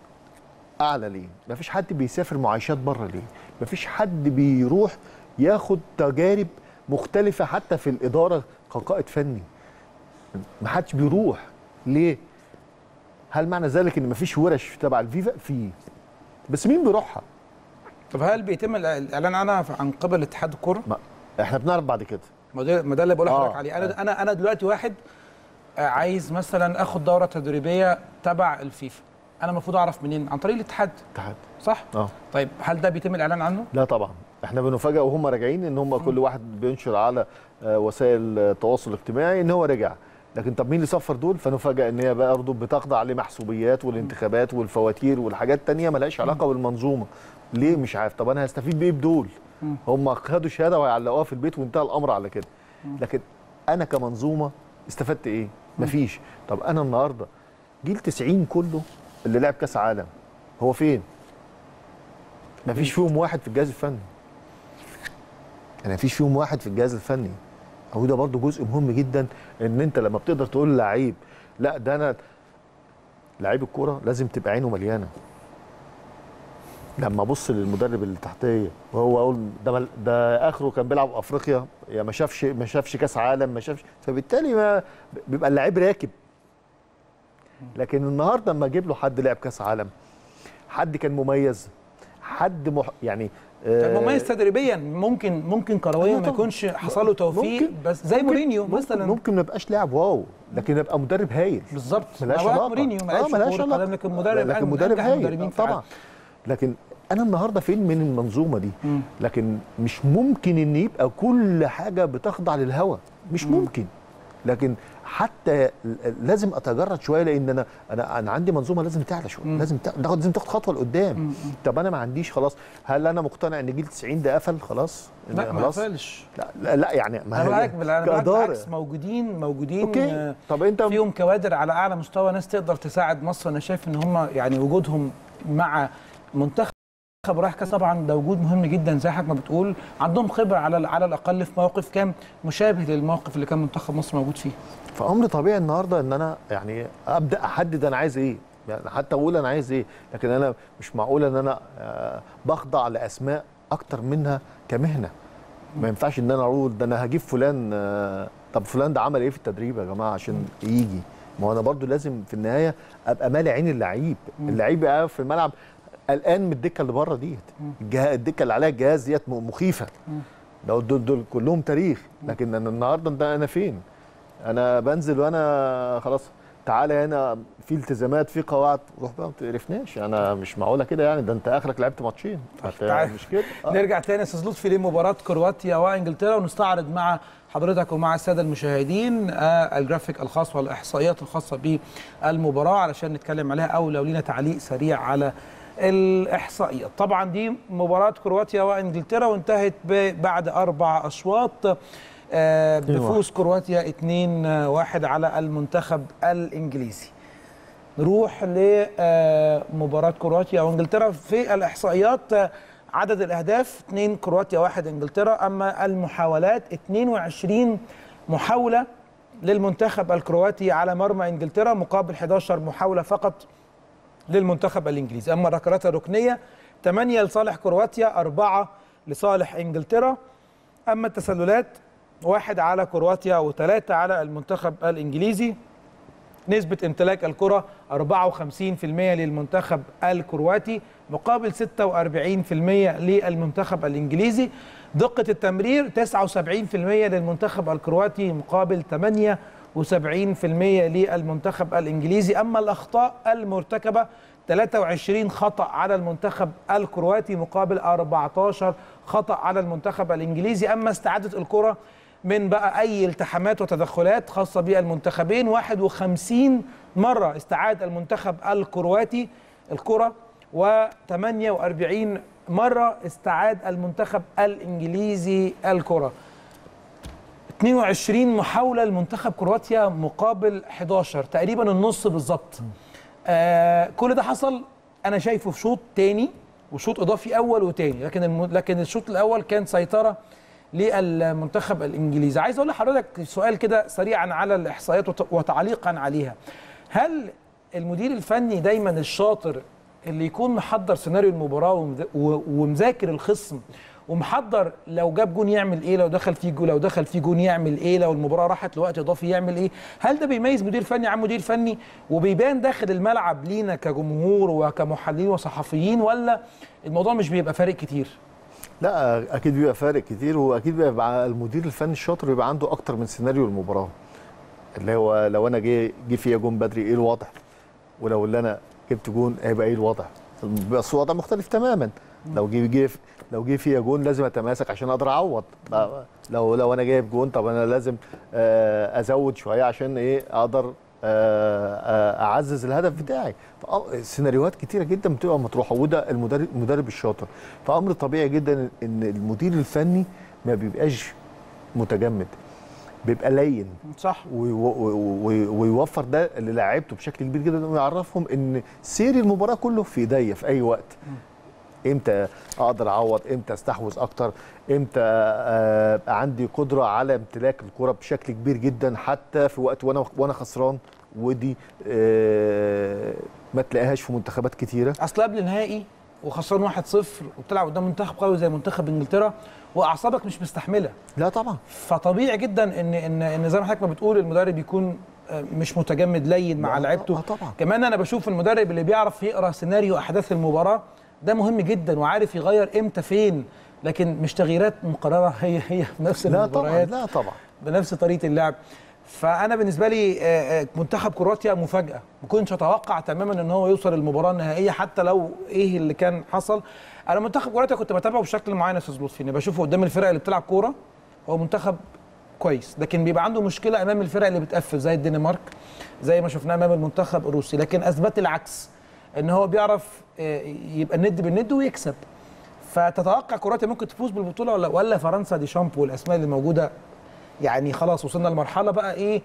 أعلى ليه؟ مفيش حد بيسافر معايشات بره ليه؟ مفيش حد بيروح ياخد تجارب مختلفة حتى في الإدارة كقائد فني. محدش بيروح. ليه؟ هل معنى ذلك إن مفيش ورش تبع الفيفا؟ في. بس مين بيروحها؟ طب هل بيتم الإعلان عنها عن قبل اتحاد الكوره؟ ما إحنا بنعرف بعد كده. ما ده ما ده اللي بقول آه، لحضرتك عليه. أنا أنا أنا دلوقتي واحد آه، عايز مثلا آخد دورة تدريبية تبع الفيفا. أنا المفروض أعرف منين؟ عن طريق الاتحاد. اتحاد. صح؟ آه. طيب هل ده بيتم الإعلان عنه؟ لا طبعا. إحنا بنفاجئ وهم راجعين إن هم كل واحد بينشر على آه، وسائل التواصل الاجتماعي إن هو رجع. لكن طب مين اللي صفر دول؟ فنفاجئ إن هي برضه بتخضع لمحسوبيات والانتخابات والفواتير والحاجات التانية ملهاش علاقة بالمنظومة. ليه مش عارف؟ طب أنا هستفيد بإيه بدول؟ هم خدوا شهادة وهيعلقوها في البيت وانتهى الأمر على كده. لكن أنا كمنظومة استفدت إيه؟ مفيش. طب أنا النهارده جيل 90 كله اللي لعب كأس عالم هو فين؟ مفيش فيهم واحد في الجهاز الفني. يعني مفيش فيهم واحد في الجهاز الفني. هو ده برضو جزء مهم جدا إن أنت لما بتقدر تقول لعيب لا ده أنا لعيب الكورة لازم تبقى عينه مليانة. لما أبص للمدرب اللي تحتية وهو أقول ده ده آخره كان بيلعب أفريقيا يا ما شافش ما شافش كأس عالم ما شافش فبالتالي ما بيبقى اللعيب راكب. لكن النهارده لما أجيب له حد لعب كأس عالم حد كان مميز حد مح يعني طب مميز تدريبيا؟ ممكن ممكن كرويا أيوة ما. يكونش حصل له توفيق ممكن- بس زي مورينيو مثلا. ممكن ما يبقاش لاعب واو لكن يبقى مدرب هايل. بالظبط. ملهاش علاقة. مورينيو ما آه، ملهاش علاقة. لكن مدرب لكن مدرب هايل. آه،. طبعا. لكن أنا النهارده فين؟ من المنظومة دي. لكن مش ممكن إن يبقى كل حاجة بتخضع للهوى مش ممكن. لكن حتى لازم أتجرد شوية لأن أنا أنا أنا عندي منظومة لازم تعلى شوية لازم تاخد لازم تاخد خطوة لقدام. طب أنا ما عنديش خلاص هل أنا مقتنع إن جيل 90 ده قفل؟ خلاص. إن لا ما قفلش. لا, لا, لا يعني ما أنا معاك. بالعكس موجودين موجودين أوكي. آه، طب أنت فيهم كوادر على أعلى مستوى ناس تقدر تساعد مصر. أنا شايف إن هم يعني وجودهم مع منتخب رايح كاس طبعا ده وجود مهم جدا زي حضرتك ما بتقول. عندهم خبرة على على الأقل في موقف كان مشابه للموقف اللي كان منتخب مصر موجود فيه. فأمر طبيعي النهارده إن أنا يعني أبدأ أحدد أنا عايز إيه. يعني حتى أقول أنا عايز إيه لكن أنا مش معقول إن أنا آه، بخضع لأسماء أكتر منها كمهنة. ما ينفعش إن أنا أقول ده أنا هجيب فلان آه، طب فلان ده عمل إيه في التدريب يا جماعة عشان يجي؟ ما هو أنا برضو لازم في النهاية أبقى مالي عين اللعيب. اللعيب في الملعب قلقان من الدكة اللي بره ديت. الدكة اللي عليها الجهاز ديت مخيفة. دول, دول, دول كلهم تاريخ. لكن أنا النهارده ده أنا فين؟ أنا بنزل وأنا خلاص تعالى هنا. في التزامات في قواعد. روح بقى ما تقرفناش. أنا مش معقولة كده يعني. ده أنت آخرك لعبت ماتشين. تعال. مش كده؟ آه. نرجع تاني. يا أستاذ لطفي لمباراة كرواتيا وإنجلترا. ونستعرض مع حضرتك ومع السادة المشاهدين آه، الجرافيك الخاص والإحصائيات الخاصة بالمباراة. علشان نتكلم عليها أو لو لينا تعليق سريع على الاحصائيات طبعا دي مباراة كرواتيا وإنجلترا وانتهت بعد أربع أشواط. آه، بفوز كرواتيا 2-1 على المنتخب الإنجليزي. نروح لمباراة كرواتيا وإنجلترا في الإحصائيات. آه، عدد الأهداف 2 كرواتيا 1 إنجلترا. أما المحاولات 22 محاولة للمنتخب الكرواتي على مرمى إنجلترا. مقابل 11 محاولة فقط للمنتخب الإنجليزي. أما الركلات الركنية 8 لصالح كرواتيا 4 لصالح إنجلترا. أما التسللات واحد على كرواتيا وثلاثة على المنتخب الإنجليزي. نسبة امتلاك الكرة 54% للمنتخب الكرواتي مقابل 46% للمنتخب الإنجليزي. دقة التمرير 79% للمنتخب الكرواتي مقابل 78% للمنتخب الإنجليزي. أما الأخطاء المرتكبة 23 خطأ على المنتخب الكرواتي مقابل 14 خطأ على المنتخب الإنجليزي. أما استعادة الكرة من بقى أي التحامات وتدخلات خاصة بالمنتخبين 51 مرة استعاد المنتخب الكرواتي الكرة و48 مرة استعاد المنتخب الإنجليزي الكرة. 22 محاولة لمنتخب كرواتيا مقابل 11 تقريبا النص بالظبط. آه كل ده حصل أنا شايفه في شوط تاني وشوط إضافي أول وتاني لكن الم... لكن الشوط الأول كان سيطرة للمنتخب الإنجليزي. عايز أقول لحضرتك سؤال كده سريعا على الإحصائيات وت- وتعليقا عليها. هل المدير الفني دايما الشاطر اللي يكون محضر سيناريو و- ومذاكر الخصم ومحضر لو جاب جون يعمل إيه لو دخل فيه جون لو دخل فيه جون يعمل إيه لو المباراة راحت لوقت إضافي يعمل إيه؟ هل ده بيميز مدير فني عن مدير فني وبيبان داخل الملعب لينا كجمهور وكمحللين وصحفيين ولا الموضوع مش بيبقى فارق كتير؟ لا أكيد بيبقى فارق كتير وأكيد بيبقى المدير الفني الشاطر بيبقى عنده أكتر من سيناريو المباراة. اللي هو لو أنا جه جه فيها جون بدري إيه الوضع؟ ولو اللي أنا جبت جون هيبقى إيه الوضع؟ بس الوضع مختلف تماما. لو جه جه لو جه فيها جون لازم أتماسك عشان أقدر أعوض. لو لو أنا جايب جون طب أنا لازم آه، أزود شوية عشان إيه أقدر آه، آه، أعزز الهدف بتاعي. سيناريوهات كتيرة جدا بتبقى مطروحة وده المدرب المدرب الشاطر. فأمر طبيعي جدا إن المدير الفني ما بيبقاش متجمد بيبقى لين. صح. وي- وي- ويوفر ده للاعيبته بشكل كبير جدا ويعرفهم إن سير المباراة كله في إيديا في أي وقت. إمتى أقدر اعوض إمتى استحوذ أكتر إمتى آه، ابقى عندي قدرة على امتلاك الكرة بشكل كبير جدا حتى في وقت وأنا وأنا خسران ودي آه، ما تلاقيهاش في منتخبات كتيرة. أصل قبل نهائي وخسران 1-0 وبتلعب قدام منتخب قوي زي منتخب إنجلترا وأعصابك مش مستحملة. لا طبعا. فطبيعي جدا إن إن إن زي ما حضرتك ما بتقول المدرب يكون آه، مش متجمد لين مع لعيبته. آه، طبعا. كمان أنا بشوف المدرب اللي بيعرف يقرأ سيناريو أحداث المباراة ده مهم جدا وعارف يغير إمتى فين لكن مش تغييرات مقررة هي هي نفس لا طبعا لا طبعا. بنفس طريقة اللعب. فأنا بالنسبة لي آه، آه، منتخب كرواتيا مفاجأة. ما كنتش أتوقع تماما إن هو يوصل المباراه النهائية حتى لو إيه اللي كان حصل. أنا منتخب كرواتيا كنت بتابعه بشكل معين يا أستاذ لطفي اني بشوفه قدام الفرق اللي بتلعب كورة هو منتخب كويس. لكن بيبقى عنده مشكلة أمام الفرق اللي بتقفل زي الدنمارك زي ما شفناه أمام المنتخب الروسي. لكن اثبت العكس إن هو بيعرف آه، يبقى الند بالند ويكسب فتتوقع كرواتيا ممكن تفوز بالبطولة ولا ولا فرنسا دي شامب والأسماء اللي موجودة يعني خلاص وصلنا لمرحلة بقى إيه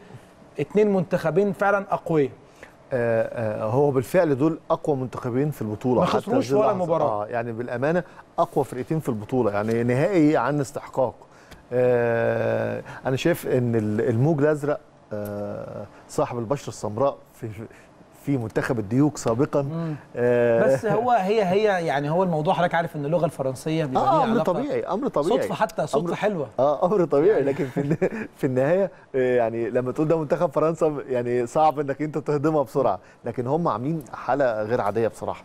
اتنين منتخبين فعلا أقوياء آه، آه، هو بالفعل دول أقوى منتخبين في البطولة ما خسروش ولا اللحظة. مباراة. آه يعني بالأمانة أقوى فرقتين في البطولة يعني نهائي عن استحقاق آه أنا شايف إن ال- الموج الأزرق آه صاحب البشره السمراء في في منتخب الديوك سابقا. آه بس هو هي هي يعني هو الموضوع حضرتك عارف إن اللغة الفرنسية بيبقى ليها أمر طبيعي أمر طبيعي. صدفة حتى صدفة أمر- حلوة. آه أمر طبيعي. لكن في في النهاية آه، يعني لما تقول ده منتخب فرنسا يعني صعب إنك أنت تهضمها بسرعة. لكن هم عاملين حالة غير عادية بصراحة.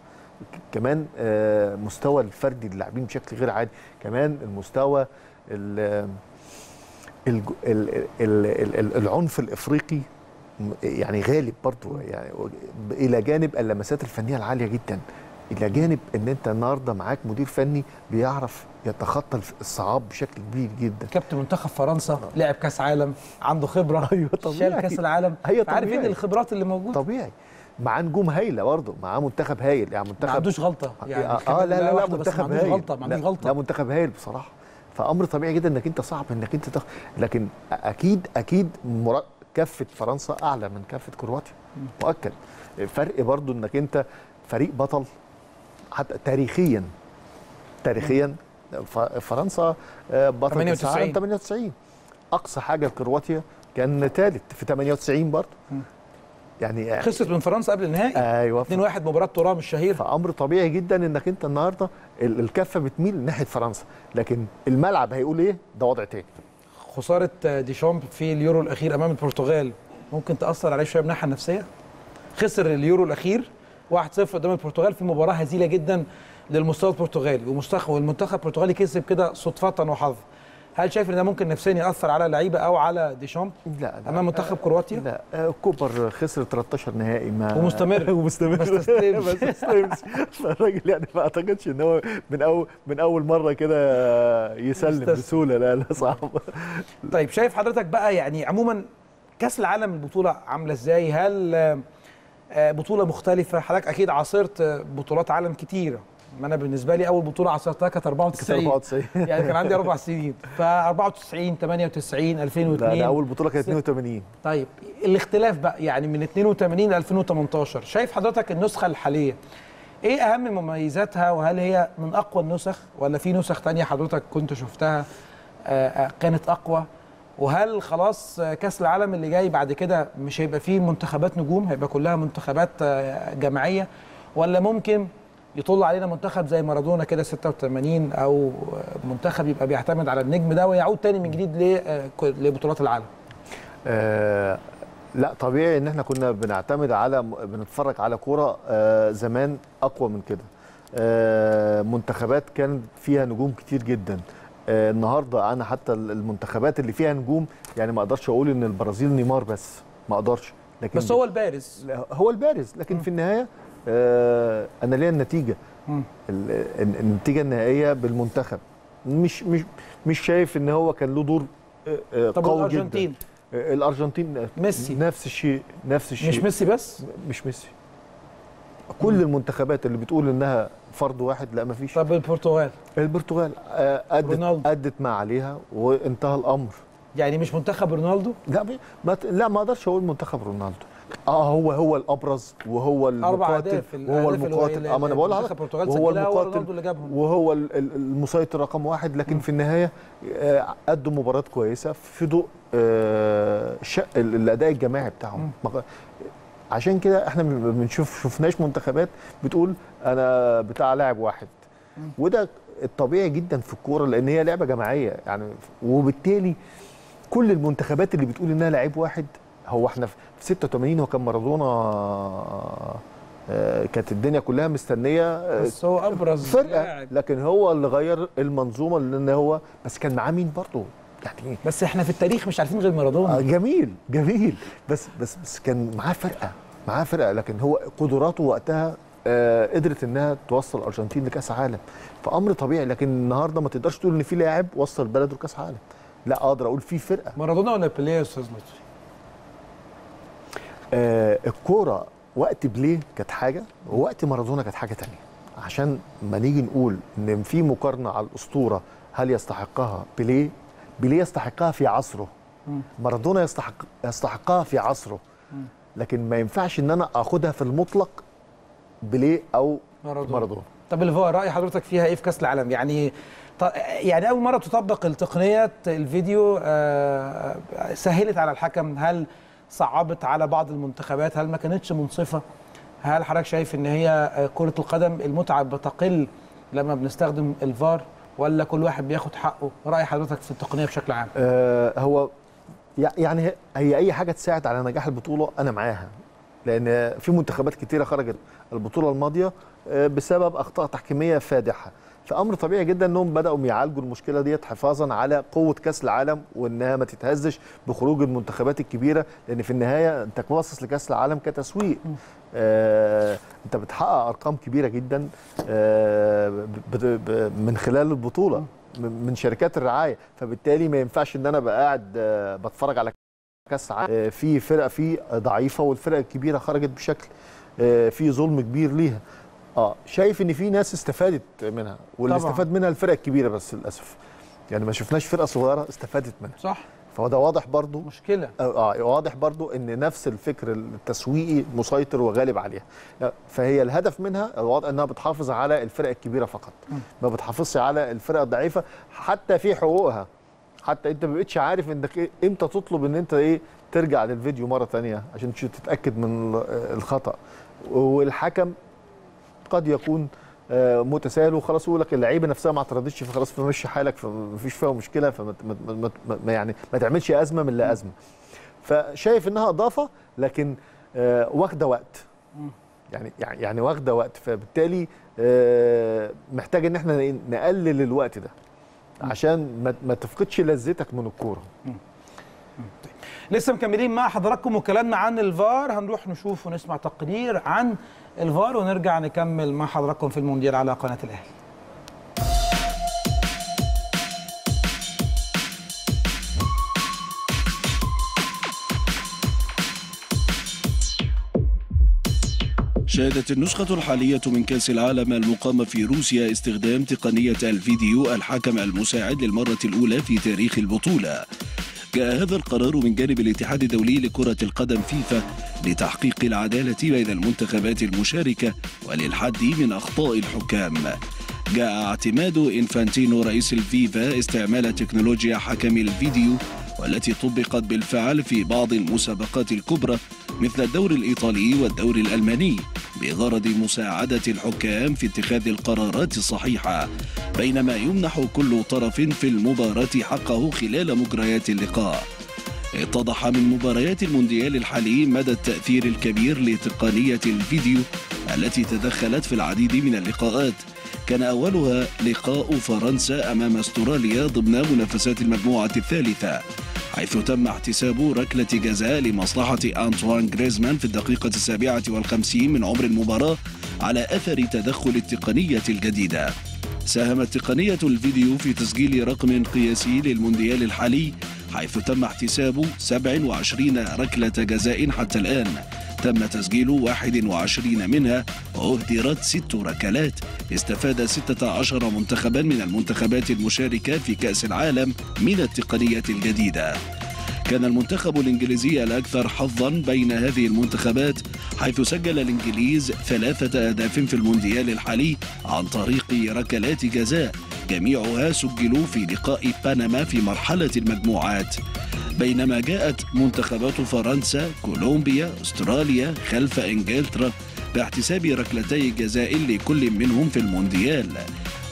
كمان آه، مستوى الفردي للاعبين بشكل غير عادي. كمان المستوى ال- ال- ال- ال- ال- العنف الإفريقي يعني غالب برضو يعني إلى جانب اللمسات الفنية العالية جدا. إلى جانب إن أنت النهارده معاك مدير فني بيعرف يتخطى الصعاب بشكل كبير جدا. كابتن منتخب فرنسا لعب كأس عالم عنده خبرة أيوه طبيعي. شال كأس العالم. هي عارف إيه. الخبرات اللي موجودة؟ طبيعي. معاه نجوم هايلة برضه معاه منتخب هايل. يعني ما منتخب عندوش غلطة. يعني آه الخبرة لا لا لا منتخب ما هايل. غلطة ما عندوش لا- غلطة. لا منتخب هايل بصراحة. فأمر طبيعي جدا إنك أنت صعب إنك أنت تخ... لكن أكيد أكيد مرا... كفة فرنسا أعلى من كفة كرواتيا. مؤكد. فرق برضو إنك أنت فريق بطل حتى تاريخيا. تاريخيا فرنسا آه، بطل كأس 98. العالم 98 أقصى حاجة لكرواتيا كان ثالث في 98 برضه يعني خسرت من فرنسا قبل النهائي. أيوه. 2-1 مباراة ترام الشهير فأمر طبيعي جدا إنك أنت النهارده ال- الكفة بتميل ناحية فرنسا. لكن الملعب هيقول إيه؟ ده وضع تاني. خسارة ديشامب في اليورو الأخير أمام البرتغال ممكن تأثر عليه شوية من الناحية النفسية؟ خسر اليورو الأخير 1-0 قدام البرتغال في مباراة هزيلة جدا للمستوى البرتغالي والمنتخب البرتغالي كسب كده صدفة وحظ. هل شايف إن ده ممكن نفسيا يأثر على اللعيبه أو على ديشامب لا لا. أمام منتخب كرواتيا؟ لا. آه، كوبر خسر 13 نهائي ما ومستمر. ومستمر. ما استسلمش. ما استسلمش. فالراجل يعني ما أعتقدش إن هو من اول من أول مرة كده يسلم. بسهولة. لا لا صعب. طيب شايف حضرتك بقى يعني عموما كأس العالم البطوله عاملة إزاي؟ هل آه، بطولة مختلفة؟ حضرتك أكيد عاصرت بطولات عالم كتيرة. ما أنا بالنسبة لي أول بطولة عصرتها كانت 94 94 يعني كان عندي أربع سنين. ف 94 98 لا 2002 لا أول بطولة كانت 82 طيب الاختلاف بقى يعني من 82 ل 2018 شايف حضرتك النسخة الحالية إيه أهم مميزاتها؟ وهل هي من أقوى النسخ؟ ولا في نسخ تانية حضرتك كنت شفتها آه، آه، كانت أقوى؟ وهل خلاص كأس العالم اللي جاي بعد كده مش هيبقى فيه منتخبات نجوم؟ هيبقى كلها منتخبات آه، جماعية؟ ولا ممكن يطل علينا منتخب زي مارادونا كده 86 أو منتخب يبقى بيعتمد على النجم ده ويعود تاني من جديد لبطولات العالم. آه لا طبيعي إن إحنا كنا بنعتمد على بنتفرج على كورة آه زمان أقوى من كده. آه منتخبات كان فيها نجوم كتير جدا. آه النهارده أنا حتى المنتخبات اللي فيها نجوم يعني ما أقدرش أقول إن البرازيل نيمار بس ما أقدرش لكن بس هو البارز. هو البارز. لكن في النهاية أنا ليا النتيجة. النتيجة النهائية بالمنتخب. مش مش مش شايف إن هو كان له دور آه، آه، طب قوي والارجنتين جدا. آه، الأرجنتين ميسي. نفس الشيء نفس الشيء. مش ميسي بس؟ مش ميسي. كل المنتخبات اللي بتقول إنها فرد واحد لا ما فيش. طب البرتغال؟ البرتغال آه، ادت رونالدو. أدت ما عليها وانتهى الأمر. يعني مش منتخب رونالدو؟ لا ما لا ما أقدرش أقول منتخب رونالدو. آه هو هو الأبرز وهو المقاتل وهو المقاتل. آه ما أنا بقول لحضرتك. وهو سجلها هو المقاتل وهو ال- ال- المسيطر رقم واحد لكن في النهاية آه، ادوا مباراة كويسة في ضوء آه، الأداء الجماعي بتاعهم. ما- عشان كده إحنا ما بنشوف شفناش منتخبات بتقول أنا بتاع لاعب واحد. وده الطبيعي جدا في الكورة لأن هي لعبة جماعية. يعني وبالتالي كل المنتخبات اللي بتقول إنها لعيب واحد هو إحنا في 86 هو كان مارادونا آه، كانت الدنيا كلها مستنية آه، بس هو أبرز فرقة. لاعب. لكن هو اللي غير المنظومة لأن هو بس كان معاه مين برضه؟ يعني بس إحنا في التاريخ مش عارفين غير مارادونا. آه، جميل جميل. بس بس بس كان معاه فرقة معاه فرقة. لكن هو قدراته وقتها آه قدرت إنها توصل الارجنتين لكأس عالم. فأمر طبيعي. لكن النهارده ما تقدرش تقول إن في لاعب وصل بلده لكأس عالم. لا أقدر أقول في فرقة. مارادونا ولا بيليه يا أستاذ لطفي آه الكورة وقت بليه كانت حاجة ووقت مارادونا كانت حاجة تانية. عشان ما نيجي نقول إن في مقارنة على الأسطورة هل يستحقها بليه بليه يستحقها في عصره. مارادونا يستحق يستحقها في عصره. لكن ما ينفعش إن أنا آخدها في المطلق بليه أو مارادونا. طب الفار رأي حضرتك فيها إيه في كأس العالم؟ يعني يعني أول مرة تطبق التقنية الفيديو آه، سهلت على الحكم. هل صعبت على بعض المنتخبات. هل ما كانتش منصفة؟ هل حضرتك شايف إن هي كرة القدم المتعة بتقل لما بنستخدم الفار ولا كل واحد بياخد حقه؟ رأي حضرتك في التقنية بشكل عام. آه هو يع- يعني هي أي حاجة تساعد على نجاح البطولة أنا معاها. لأن في منتخبات كتيرة خرجت البطولة الماضية آه، بسبب أخطاء تحكيمية فادحة. فأمر طبيعي جدا إنهم بدأوا يعالجوا المشكلة ديت حفاظا على قوة كأس العالم وإنها ما تتهزش بخروج المنتخبات الكبيرة لأن في النهاية أنت باصص لكأس العالم كتسويق. آه أنت بتحقق أرقام كبيرة جدا آه من خلال البطولة من شركات الرعاية. فبالتالي ما ينفعش إن أنا أبقى قاعد آه، بتفرج على كاس عالم. آه، في فرقة فيه ضعيفة والفرقة الكبيرة خرجت بشكل آه، في ظلم كبير ليها. آه شايف إن في ناس استفادت منها واللي طبعاً. استفاد منها الفرقة الكبيرة بس للأسف. يعني ما شفناش فرقة صغيرة استفادت منها. صح. فهو ده واضح برضو. مشكلة. آه آه، واضح برضو إن نفس الفكر التسويقي مسيطر وغالب عليها. فهي الهدف منها واضح إنها بتحافظ على الفرق الكبيرة فقط. ما بتحافظش على الفرق الضعيفة حتى في حقوقها. حتى انت ما بقتش عارف انك إيه إمتى تطلب ان انت إيه ترجع للفيديو مرة تانية عشان تتأكد من ال- الخطأ. والحكم قد يكون آه، متساهل وخلاص يقول لك اللعيبة نفسها ما اعترضتش فخلاص فمشي حالك فمفيش فيها مشكلة فما ما ما ما ما يعني ما تعملش أزمة من لا أزمة. فشايف إنها أضافة لكن آه، واخدة وقت. يعني يعني يعني واخدة وقت فبالتالي آه، محتاج إن إحنا إيه؟ نقلل الوقت ده. عشان ما- تفقدش لذتك من الكورة. لسه مكملين مع حضراتكم وكلامنا عن الفار. هنروح نشوف ونسمع تقرير عن الفار ونرجع نكمل مع حضراتكم في المونديال على قناة الأهلي. شهدت النسخة الحالية من كأس العالم المقامة في روسيا استخدام تقنية الفيديو الحكم المساعد للمرة الأولى في تاريخ البطولة. جاء هذا القرار من جانب الاتحاد الدولي لكرة القدم فيفا لتحقيق العدالة بين المنتخبات المشاركة وللحد من أخطاء الحكام. جاء اعتماد إنفانتينو رئيس الفيفا استعمال تكنولوجيا حكم الفيديو والتي طبقت بالفعل في بعض المسابقات الكبرى مثل الدور الإيطالي والدور الألماني. بغرض مساعدة الحكام في اتخاذ القرارات الصحيحة بينما يمنح كل طرف في المباراة حقه خلال مجريات اللقاء. اتضح من مباريات المونديال الحالي مدى التأثير الكبير لتقنية الفيديو التي تدخلت في العديد من اللقاءات. كان أولها لقاء فرنسا أمام أستراليا ضمن منافسات المجموعة الثالثة. حيث تم احتساب ركلة جزاء لمصلحة أنطوان غريزمان في الدقيقة السابعة والخمسين من عمر المباراة على أثر تدخل التقنية الجديدة. ساهمت تقنية الفيديو في تسجيل رقم قياسي للمونديال الحالي حيث تم احتساب 27 ركلة جزاء حتى الآن. تم تسجيل 21 منها وأهدرت ست ركلات. استفاد 16 منتخبا من المنتخبات المشاركة في كأس العالم من التقنية الجديدة. كان المنتخب الإنجليزي الأكثر حظا بين هذه المنتخبات حيث سجل الإنجليز ثلاثة أهداف في المونديال الحالي عن طريق ركلات جزاء. جميعها سجلوا في لقاء بنما في مرحلة المجموعات. بينما جاءت منتخبات فرنسا كولومبيا أستراليا خلف إنجلترا باحتساب ركلتي جزاء لكل منهم في المونديال.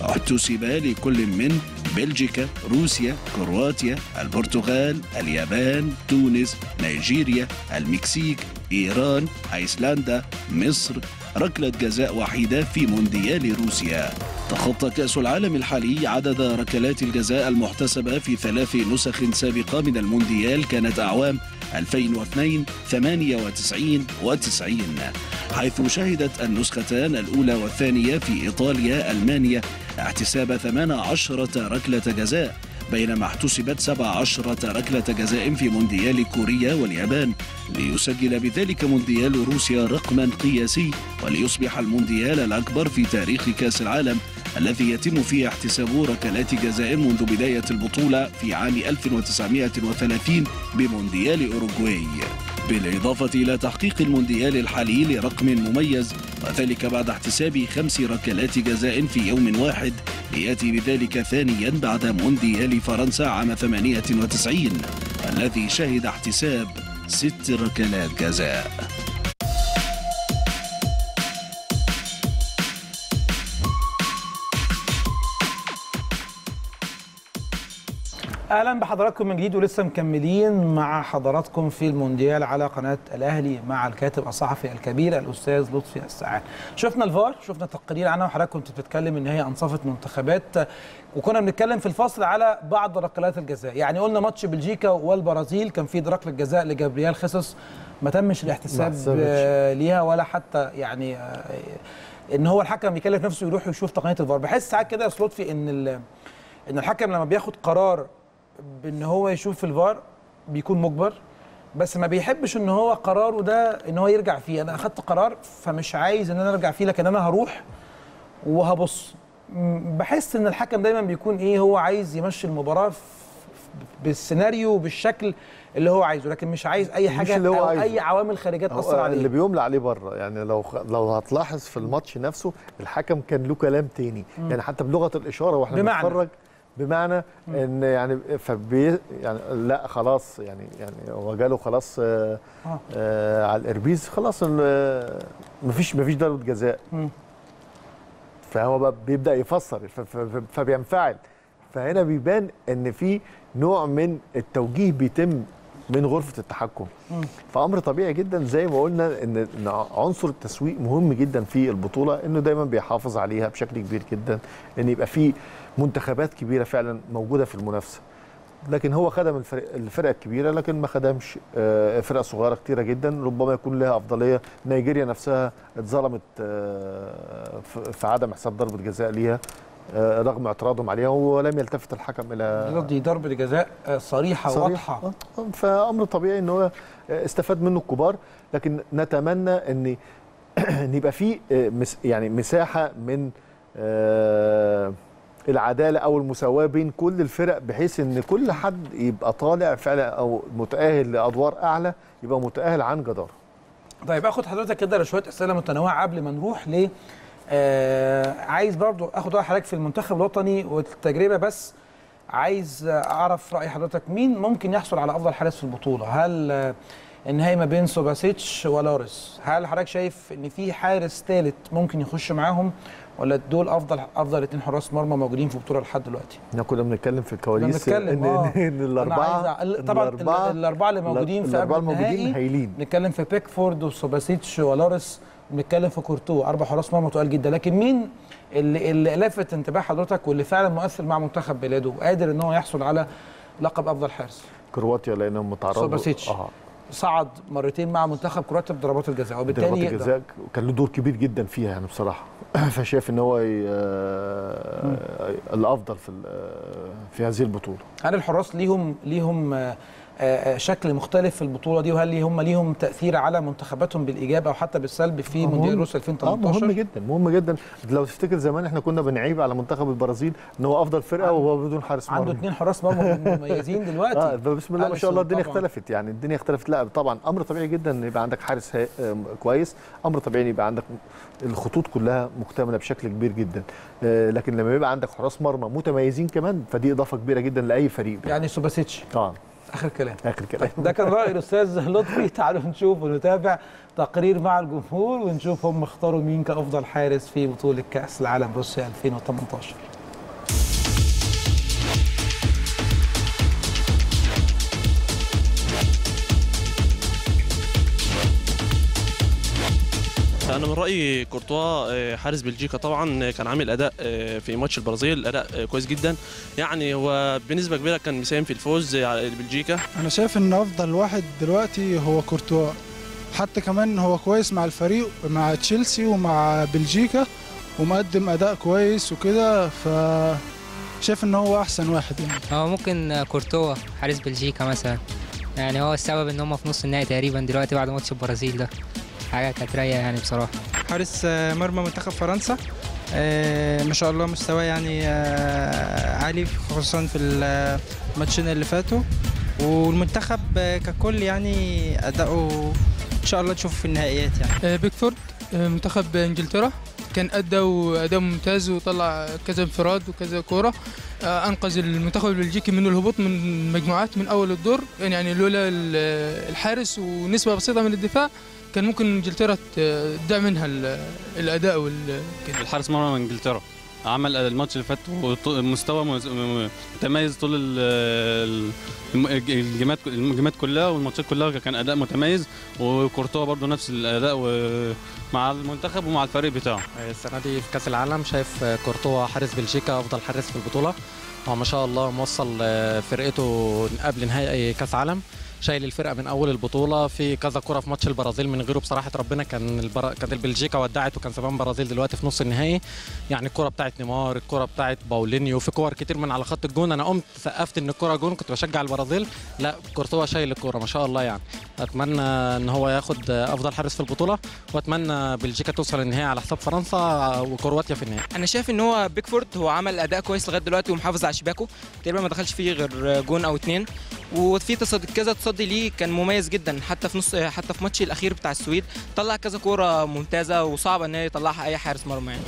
احتسب لكل من بلجيكا روسيا كرواتيا البرتغال اليابان تونس نيجيريا المكسيك إيران أيسلندا مصر. ركلة جزاء وحيدة في مونديال روسيا. تخطى كأس العالم الحالي عدد ركلات الجزاء المحتسبة في ثلاث نسخ سابقة من المونديال كانت أعوام 2002 98 و90 حيث شهدت النسختان الأولى والثانية في إيطاليا ألمانيا احتساب 18 ركلة جزاء. بينما احتسبت 17 ركلة جزاء في مونديال كوريا واليابان ليسجل بذلك مونديال روسيا رقما قياسي وليصبح المونديال الأكبر في تاريخ كأس العالم الذي يتم فيه احتساب ركلات جزاء منذ بداية البطولة في عام 1930 بمونديال أوروغواي. بالإضافة إلى تحقيق المونديال الحالي لرقم مميز وذلك بعد احتساب خمس ركلات جزاء في يوم واحد ليأتي بذلك ثانيا بعد مونديال فرنسا عام 98 الذي شهد احتساب ست ركلات جزاء. أهلا بحضراتكم من جديد ولسه مكملين مع حضراتكم في المونديال على قناة الأهلي مع الكاتب الصحفي الكبير الأستاذ لطفي السعاد. شفنا الفار شفنا تقرير عنها وحضرتك كنت بتتكلم إن هي أنصفت منتخبات وكنا بنتكلم في الفصل على بعض ركلات الجزاء، يعني قلنا ماتش بلجيكا والبرازيل كان في ركلة جزاء لجابرييل خيسوس ما تمش الاحتساب ليها ولا حتى يعني آه، إن هو الحكم يكلف نفسه يروح يشوف تقنية الفار، بحس ساعات كده يا لطفي إن إن الحكم لما بياخد قرار بإن هو يشوف الفار بيكون مجبر بس ما بيحبش إن هو قراره ده إن هو يرجع فيه. أنا أخدت قرار فمش عايز إن أنا أرجع فيه لكن أنا هروح وهبص. م- بحس إن الحكم دايما بيكون إيه هو عايز يمشي المباراة بالسيناريو بالشكل اللي هو عايزه لكن مش عايز أي حاجة اللي هو أو عايزه. أي عوامل خارجية تأثر عليه. اللي بيملى عليه بره. يعني لو لو هتلاحظ في الماتش نفسه الحكم كان له كلام تاني. يعني حتى بلغة الإشارة وإحنا بمعنى؟ بنتفرج بمعنى إن يعني فبي يعني لا خلاص يعني يعني هو جاله خلاص آه آه. آه على الاربيز خلاص آه مفيش مفيش ضربة جزاء. فهو بقى بيبدأ يفسر فبينفعل فهنا بيبان إن في نوع من التوجيه بيتم من غرفة التحكم. فأمر طبيعي جدا زي ما قلنا إن عنصر التسويق مهم جدا في البطولة إنه دايما بيحافظ عليها بشكل كبير جدا إن يبقى في منتخبات كبيرة فعلا موجودة في المنافسة. لكن هو خدم الفرق الفرقة الكبيرة لكن ما خدمش آه، فرق صغيرة كتيرة جدا. ربما يكون لها أفضلية. نيجيريا نفسها اتظلمت آه، في- عدم احساب ضربة جزاء ليها آه، رغم اعتراضهم عليها ولم يلتفت الحكم إلى دي ضربة جزاء صريحة صريح. واضحة. فأمر طبيعي إن هو استفاد منه الكبار. لكن نتمنى إن إن يبقى في يعني مساحة من آه، العدالة أو المساواة بين كل الفرق بحيث إن كل حد يبقى طالع فعلا أو متأهل لأدوار أعلى يبقى متأهل عن جدارة. طيب أخد حضرتك كده لشوية أسئلة متنوعة قبل ما نروح ل آه عايز برضو أخد رأي حضرتك في المنتخب الوطني والتجربة بس. عايز أعرف رأي حضرتك مين ممكن يحصل على أفضل حارس في البطولة؟ هل آه، النهائي ما بين سوباسيتش ولارس هل حضرتك شايف إن في حارس ثالث ممكن يخش معاهم؟ ولا دول أفضل أفضل اثنين حراس مرمى موجودين في البطوله لحد دلوقتي؟ إحنا كنا بنتكلم في الكواليس ان آه. إن, إن أنا الاربعه عايز طبعا الاربعه الأربعة اللي موجودين في الأربعة الموجودين هايلين. نتكلم في بيكفورد وسوباسيتش ولارس بنتكلم في كورتو أربع حراس مرمى تقال جدا. لكن مين اللي, اللي لفت انتباه حضرتك واللي فعلا مؤثر مع منتخب بلاده وقادر إن هو يحصل على لقب أفضل حارس؟ كرواتيا لأنهم متعرضوا سوباسيتش. آه. صعد مرتين مع منتخب كرواتيا بضربات الجزاء ضربات وبالتالي يقدر. الجزاء كان له دور كبير جدا فيها يعني بصراحة. فشايف إن هو آه، الأفضل في ال- في هذه البطولة. هل الحراس ليهم ليهم آه، آه، شكل مختلف في البطولة دي وهل هم ليهم تأثير على منتخباتهم بالايجاب أو حتى بالسلب في آه، مونديال. روسيا آه 2018 مهم جدا مهم جدا. لو تفتكر زمان إحنا كنا بنعيب على منتخب البرازيل إن هو أفضل فرقة وهو بدون حارس مرمى. عنده اثنين حراس مرمى مميزين دلوقتي. آه بسم الله ما شاء الله الدنيا طبعاً. اختلفت يعني الدنيا اختلفت. لا طبعا أمر طبيعي جدا إن يبقى عندك حارس آه، كويس. أمر طبيعي إن يبقى عندك الخطوط كلها مكتملة بشكل كبير جدا. آه، لكن لما يبقى عندك حراس مرمى متميزين كمان فدي إضافة كبيرة جدا لأي فريق. يعني سوباسيتش. آه. آخر كلام. آخر كلام. طيب ده كان رأي الأستاذ لطفي. تعالوا نشوف ونتابع تقرير مع الجمهور ونشوف هم اختاروا مين كأفضل حارس في بطولة كأس العالم روسيا 2018 أنا من رأيي كورتوا آه، حارس بلجيكا طبعا آه، كان عامل أداء آه، في ماتش البرازيل أداء كويس جدا. يعني هو بنسبة كبيرة كان مساهم في الفوز على بلجيكا. أنا شايف إن أفضل واحد دلوقتي هو كورتوا. حتى كمان هو كويس مع الفريق مع تشيلسي ومع بلجيكا ومقدم أداء كويس وكده. ف شايف إن هو أحسن واحد يعني. هو ممكن كورتوا حارس بلجيكا مثلا. يعني هو السبب إن هم في نص النهائي تقريبا دلوقتي بعد ماتش البرازيل ده. حاجة كانت رايقة يعني بصراحة. حارس آه، مرمى منتخب فرنسا. آه، ما شاء الله مستواه يعني آه، عالي خصوصا في الماتشين اللي فاتوا. والمنتخب ككل يعني أداؤه إن شاء الله نشوفه في النهائيات يعني. بيكفورد منتخب إنجلترا. كان ادى واداء ممتاز وطلع كذا انفراد وكذا كورة. أنقذ المنتخب البلجيكي من الهبوط من مجموعات من أول الدور. يعني لولا ال- الحارس ونسبة بسيطة من الدفاع. كان ممكن إنجلترا ت- تضيع منها ال- الأداء وال. الحارس مرمى من إنجلترا. عمل الماتش اللي فات وط- مستوى مز- متميز طول الجيمات الجيمات كلها والماتشات كلها كان أداء متميز. وكورتوا برضو نفس الأداء و- مع المنتخب ومع الفريق بتاعه. السنة دي في كأس العالم شايف كورتوا حارس بلجيكا أفضل حارس في البطولة. هو ما شاء الله موصل فرقته قبل نهائي كأس عالم. شايل الفرقة من أول البطولة في كذا كرة في ماتش البرازيل من غيره. بصراحة ربنا كان البر... كانت البلجيكا ودعت وكان زمان البرازيل دلوقتي في نص النهائي. يعني الكرة بتاعت نيمار الكرة بتاعت باولينيو في كور كتير من على خط الجون. أنا قمت سقفت إن الكرة جون كنت بشجع البرازيل. لا كورتوا شايل الكرة ما شاء الله يعني. أتمنى إن هو ياخد أفضل حارس في البطولة وأتمنى بلجيكا توصل النهائي على حساب فرنسا وكرواتيا في النهائي. أنا شايف إن هو بيكفورد هو عمل أداء كويس لغاية دلوقتي ومحافظ على شباكه. تقريبا ما دخلش فيه غير جون أو اتنين. وفي كذا تصدي ليه كان مميز جدا حتى في نص حتى في ماتش الأخير بتاع السويد. طلع كذا كورة ممتازة وصعبة إن يطلعها أي حارس مرمى يعني.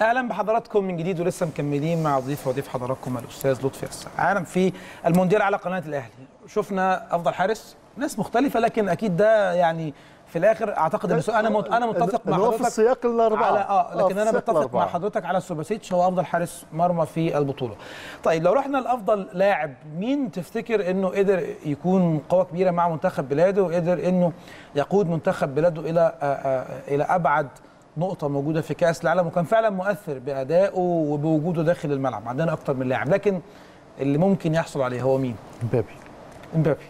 أهلا بحضراتكم من جديد ولسه مكملين مع ضيف وضيف حضراتكم الأستاذ لطفي السعد. عالم في المونديال على قناة الأهلي. شفنا أفضل حارس ناس مختلفة لكن أكيد ده يعني في الآخر أعتقد إن أنا أنا متفق مع هو في حضرتك السياق الأربعة على آه لكن في أنا متفق مع. حضرتك على سوباسيتش هو أفضل حارس مرمى في البطولة. طيب لو رحنا لأفضل لاعب مين تفتكر إنه قدر يكون قوة كبيرة مع منتخب بلاده وقدر إنه يقود منتخب بلاده إلى آه آه إلى أبعد نقطة موجودة في كأس العالم وكان فعلا مؤثر بأدائه وبوجوده داخل الملعب، عندنا أكتر من لاعب، لكن اللي ممكن يحصل عليه هو مين؟ مبابي امبابي.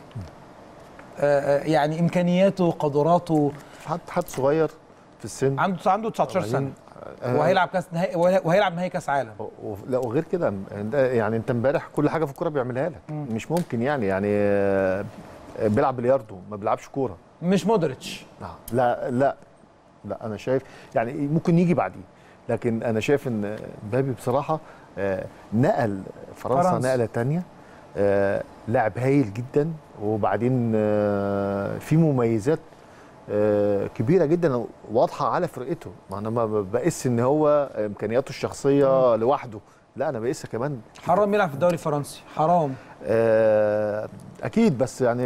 آه آه، يعني إمكانياته قدراته. حد حد صغير في السن. عنده عنده 19 سنة. وبعدين، آه، وهيلعب كأس نهائي وهيلعب نهائي كأس عالم. لا وغير كده ده يعني انت امبارح كل حاجة في الكورة بيعملها لك. مش ممكن يعني يعني بيلعب بلياردو ما بيلعبش كورة. مش مودريتش. لا لا لا أنا شايف يعني ممكن يجي بعديه. لكن أنا شايف إن مبابي بصراحة نقل فرنسا, فرنسا. نقلة تانية. آه، لاعب هايل جدا وبعدين آه، في مميزات آه، كبيرة جدا واضحة على فرقته. ما أنا ما بقيس إن هو إمكانياته الشخصية لوحده. لا أنا بقيسها كمان. حرام يلعب في الدوري الفرنسي. حرام. آه، أكيد بس يعني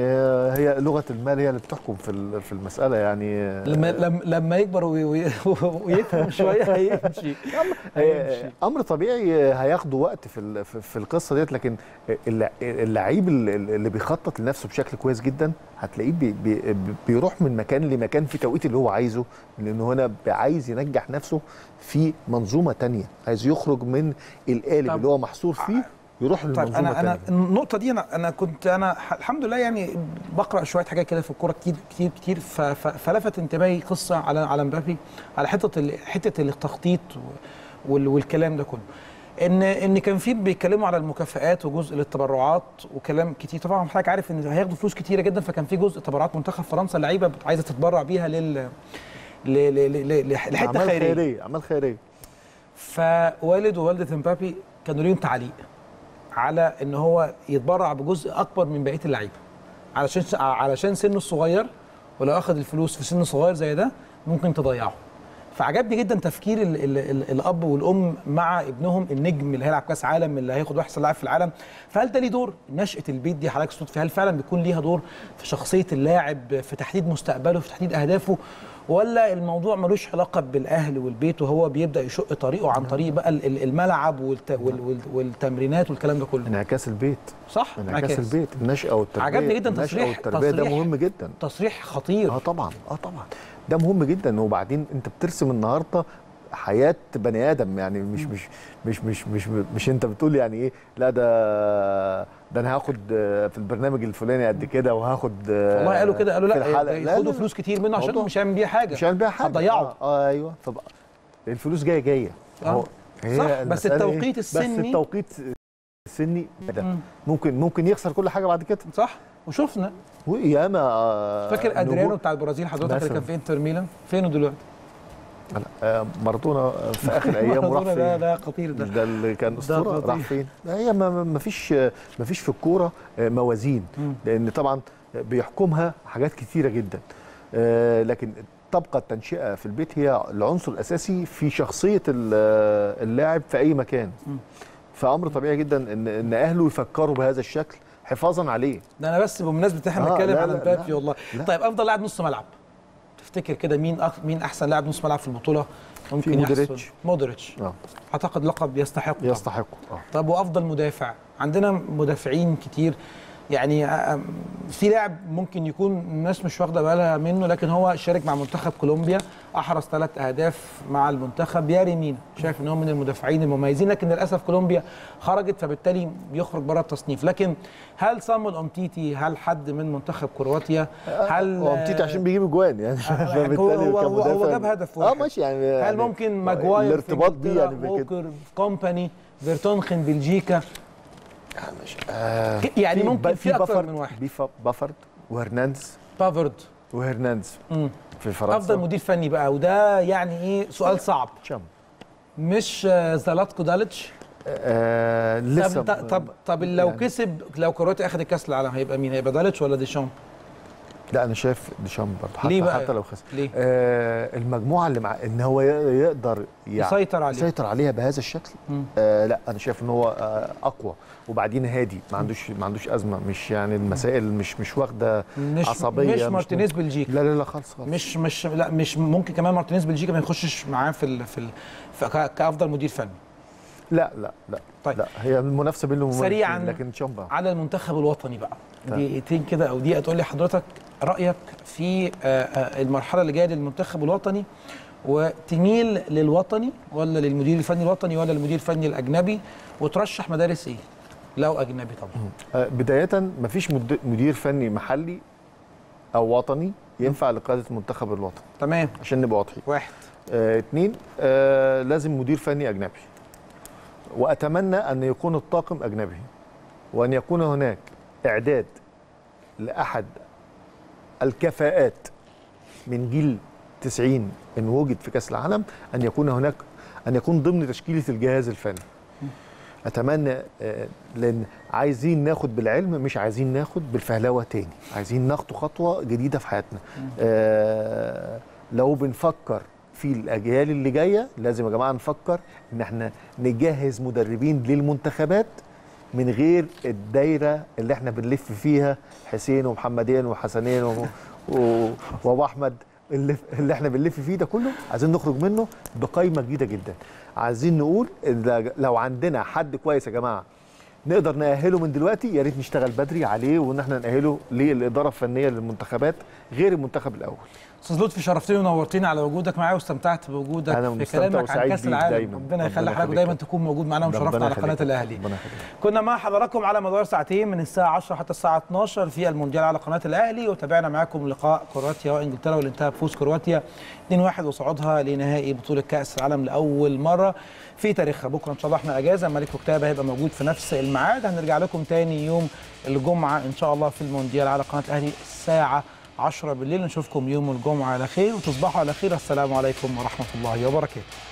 هي لغة المال هي اللي بتحكم في في المسألة يعني. لما لما لما يكبر وي- وي- ويفهم شوية هيمشي. هي- أمر طبيعي هياخدوا وقت في في القصة ديت لكن اللع- اللعيب اللي اللي بيخطط لنفسه بشكل كويس جدا هتلاقيه بي بي بيروح من مكان لمكان في توقيت اللي هو عايزه لأنه هنا عايز ينجح نفسه. في منظومة تانية. عايز يخرج من القالب اللي هو محصور فيه يروح طيب للمنظومه أنا أنا التانية النقطة دي أنا أنا كنت أنا الحمد لله يعني بقرأ شوية حاجات كده في الكورة كتير كتير كتير. فلفت انتباهي قصة على على مبابي على حتة حتة التخطيط والكلام ده كله. ان إن كان في بيتكلموا على المكافآت وجزء للتبرعات وكلام كتير. طبعا حضرتك عارف إن هياخدوا فلوس كتيرة جدا فكان في جزء تبرعات منتخب فرنسا اللعيبه عايزة تتبرع بيها لل لحتة خيرية. خيرية اعمال خيرية. فوالد ووالدة مبابي كانوا ليهم تعليق على إن هو يتبرع بجزء أكبر من بقية اللعيبة. علشان علشان سنه الصغير ولو أخذ الفلوس في سن صغير زي ده ممكن تضيعه. فعجبني جدا تفكير ال ال ال الأب والأم مع ابنهم النجم اللي هيلعب كأس عالم اللي هياخد أحسن لاعب في العالم. فهل ده ليه دور؟ نشأة البيت دي حضرتك صوت فيها. هل فعلا بيكون ليها دور في شخصية اللاعب في تحديد مستقبله في تحديد أهدافه؟ ولا الموضوع ملوش علاقة بالأهل والبيت وهو بيبدأ يشق طريقه عن طريق بقى ال- ال- الملعب والت وال وال والتمرينات والكلام ده كله. انعكاس البيت. صح انعكاس البيت. النشأة والتربية. عجبني جدا تصريح والتربية. ده مهم جدا. تصريح خطير. آه طبعا. آه طبعا. ده مهم جدا. وبعدين أنت بترسم النهارده حياة بني آدم. يعني مش مش مش مش مش مش أنت بتقول يعني إيه لا ده ده أنا هاخد آه، في البرنامج الفلاني قد كده وهاخد آه، والله قالوا كده قالوا لا لا. فلوس كتير منه عشان مش هيعمل بيها حاجة مش هيعمل بيها حاجة هتضيعه آه, آه أيوه طب الفلوس جاية جاية آه. هي صح، بس المسألة التوقيت إيه؟ بس السني- التوقيت السني ده مم. ممكن ممكن يخسر كل حاجة بعد كده صح وشفنا وياما آه، فاكر أدريانو. بتاع البرازيل حضرتك اللي. كان في انتر ميلان فينه دلوقتي آه، مارادونا في آخر ايامه راح مارادونا ده فين؟ ده خطير ده. ده اللي كان أسطورة. راح فين؟ لا، هي ما- فيش ما فيش في الكورة آه، موازين. لأن طبعا بيحكمها حاجات كتيرة جدا. آه، لكن تبقى التنشئة في البيت هي العنصر الأساسي في شخصية ال- اللاعب في أي مكان. فأمر طبيعي جدا إن إن أهله يفكروا بهذا الشكل حفاظا عليه. ده أنا بس بمناسبة إحنا آه، بنتكلم لا، مبابي والله. لا. طيب أفضل لاعب نص ملعب. تفتكر كده مين أك... مين أحسن لاعب نص ملعب في البطولة؟ ممكن؟ مودريتش. مودريتش. آه. أعتقد لقب يستحق يستحقوا آه. طب وأفضل مدافع. عندنا مدافعين كتير. يعني آه، في لاعب ممكن يكون الناس مش واخدة بالها منه لكن هو شارك مع منتخب كولومبيا أحرز ثلاث أهداف مع المنتخب. ياري مينا شايف إن هو من المدافعين المميزين لكن للأسف كولومبيا خرجت فبالتالي بيخرج بره التصنيف. لكن هل صامويل امتيتي هل حد من منتخب كرواتيا هل هو امتيتي عشان بيجيب اجوان يعني. فبالتالي هو هو, هو, جاب هدف آه واحد. ماشي يعني هل يعني ممكن ماجواير الارتباط دي يعني كومباني فيرتونخن بلجيكا؟ آه يعني في ممكن في أكتر من واحد. في بافارد وهرناندز بافارد وهرناندز. في فرنسا. أفضل مدير فني بقى. وده يعني إيه؟ سؤال صعب. ديشام مش آه، زلاتكو داليتش؟ آه لسه طب طب طب لو يعني- كسب لو كرواتيا اخذت كأس العالم هيبقى مين؟ هيبقى داليتش ولا ديشام لا أنا شايف ديشام برضه حتى ليه بقى؟ حتى لو خسر ليه آه المجموعة اللي مع إن هو يقدر يعني يسيطر عليها. يسيطر عليها بهذا الشكل مم. آه لا أنا شايف إن هو آه أقوى وبعدين هادي ما عندوش ما عندوش أزمة مش يعني المسائل مش مش واخدة مش عصبية مش مارتينيز بلجيكا لا لا لا خالص خالص مش مش لا مش ممكن كمان مارتينيز بلجيكا ما يخشش معاه في ال في, ال في كأفضل مدير فني لا لا لا طيب. لا هي المنافسة بينهم سريعاً. لكن تشامبا على المنتخب الوطني بقى. دقيقتين كده أو دقيقة تقول لي حضرتك رأيك في آه، آه، المرحلة اللي جاية للمنتخب الوطني وتميل للوطني ولا للمدير الفني الوطني ولا للمدير الفني الأجنبي؟ وترشح مدارس إيه؟ لو أجنبي طبعا. آه، بداية مفيش مد- مدير فني محلي أو وطني ينفع لقيادة المنتخب الوطني. تمام. عشان نبقى واضحين. واحد. آه اتنين آه لازم مدير فني أجنبي. وأتمنى أن يكون الطاقم أجنبي. وأن يكون هناك إعداد لأحد الكفاءات من جيل 90 إن وجد في كأس العالم أن يكون هناك أن يكون ضمن تشكيلة الجهاز الفني. أتمنى آه، لأن عايزين ناخد بالعلم مش عايزين ناخد بالفهلوة تاني. عايزين ناخد خطوة جديدة في حياتنا. آه لو بنفكر في الأجيال اللي جاية لازم يا جماعة نفكر إن إحنا نجهز مدربين للمنتخبات من غير الدايرة اللي إحنا بنلف فيها حسين ومحمدين وحسنين و- و- وابو احمد اللي, اللي إحنا بنلف فيه ده كله عايزين نخرج منه بقائمه جديدة جدا. عايزين نقول لو عندنا حد كويس يا جماعة نقدر نأهله من دلوقتي يا ريت نشتغل بدري عليه وإن إحنا نأهله للإدارة الفنية للمنتخبات غير المنتخب الأول أستاذ لطفي شرفتني ونورتني على وجودك معايا واستمتعت بوجودك أنا في كلامك عن كأس العالم دايماً. ربنا يخلي حضرتك. دايما تكون موجود معانا ومشرفنا على قناة. الأهلي. كنا مع حضراتكم على مدار ساعتين من الساعة 10 حتى الساعة 12 في المونديال على قناة الأهلي وتابعنا معاكم لقاء كرواتيا وإنجلترا واللي انتهى بفوز كرواتيا 2-1 وصعودها لنهائي بطولة كأس العالم لأول مرة في تاريخها. بكرة إن شاء الله إحنا إجازة ملك وكتابة هيبقى موجود في نفس الميعاد. هنرجع لكم تاني يوم الجمعة إن شاء الله في المونديال على قناة الأهلي الساعة 10 بالليل. نشوفكم يوم الجمعة على خير وتصبحوا على خير. السلام عليكم ورحمة الله وبركاته.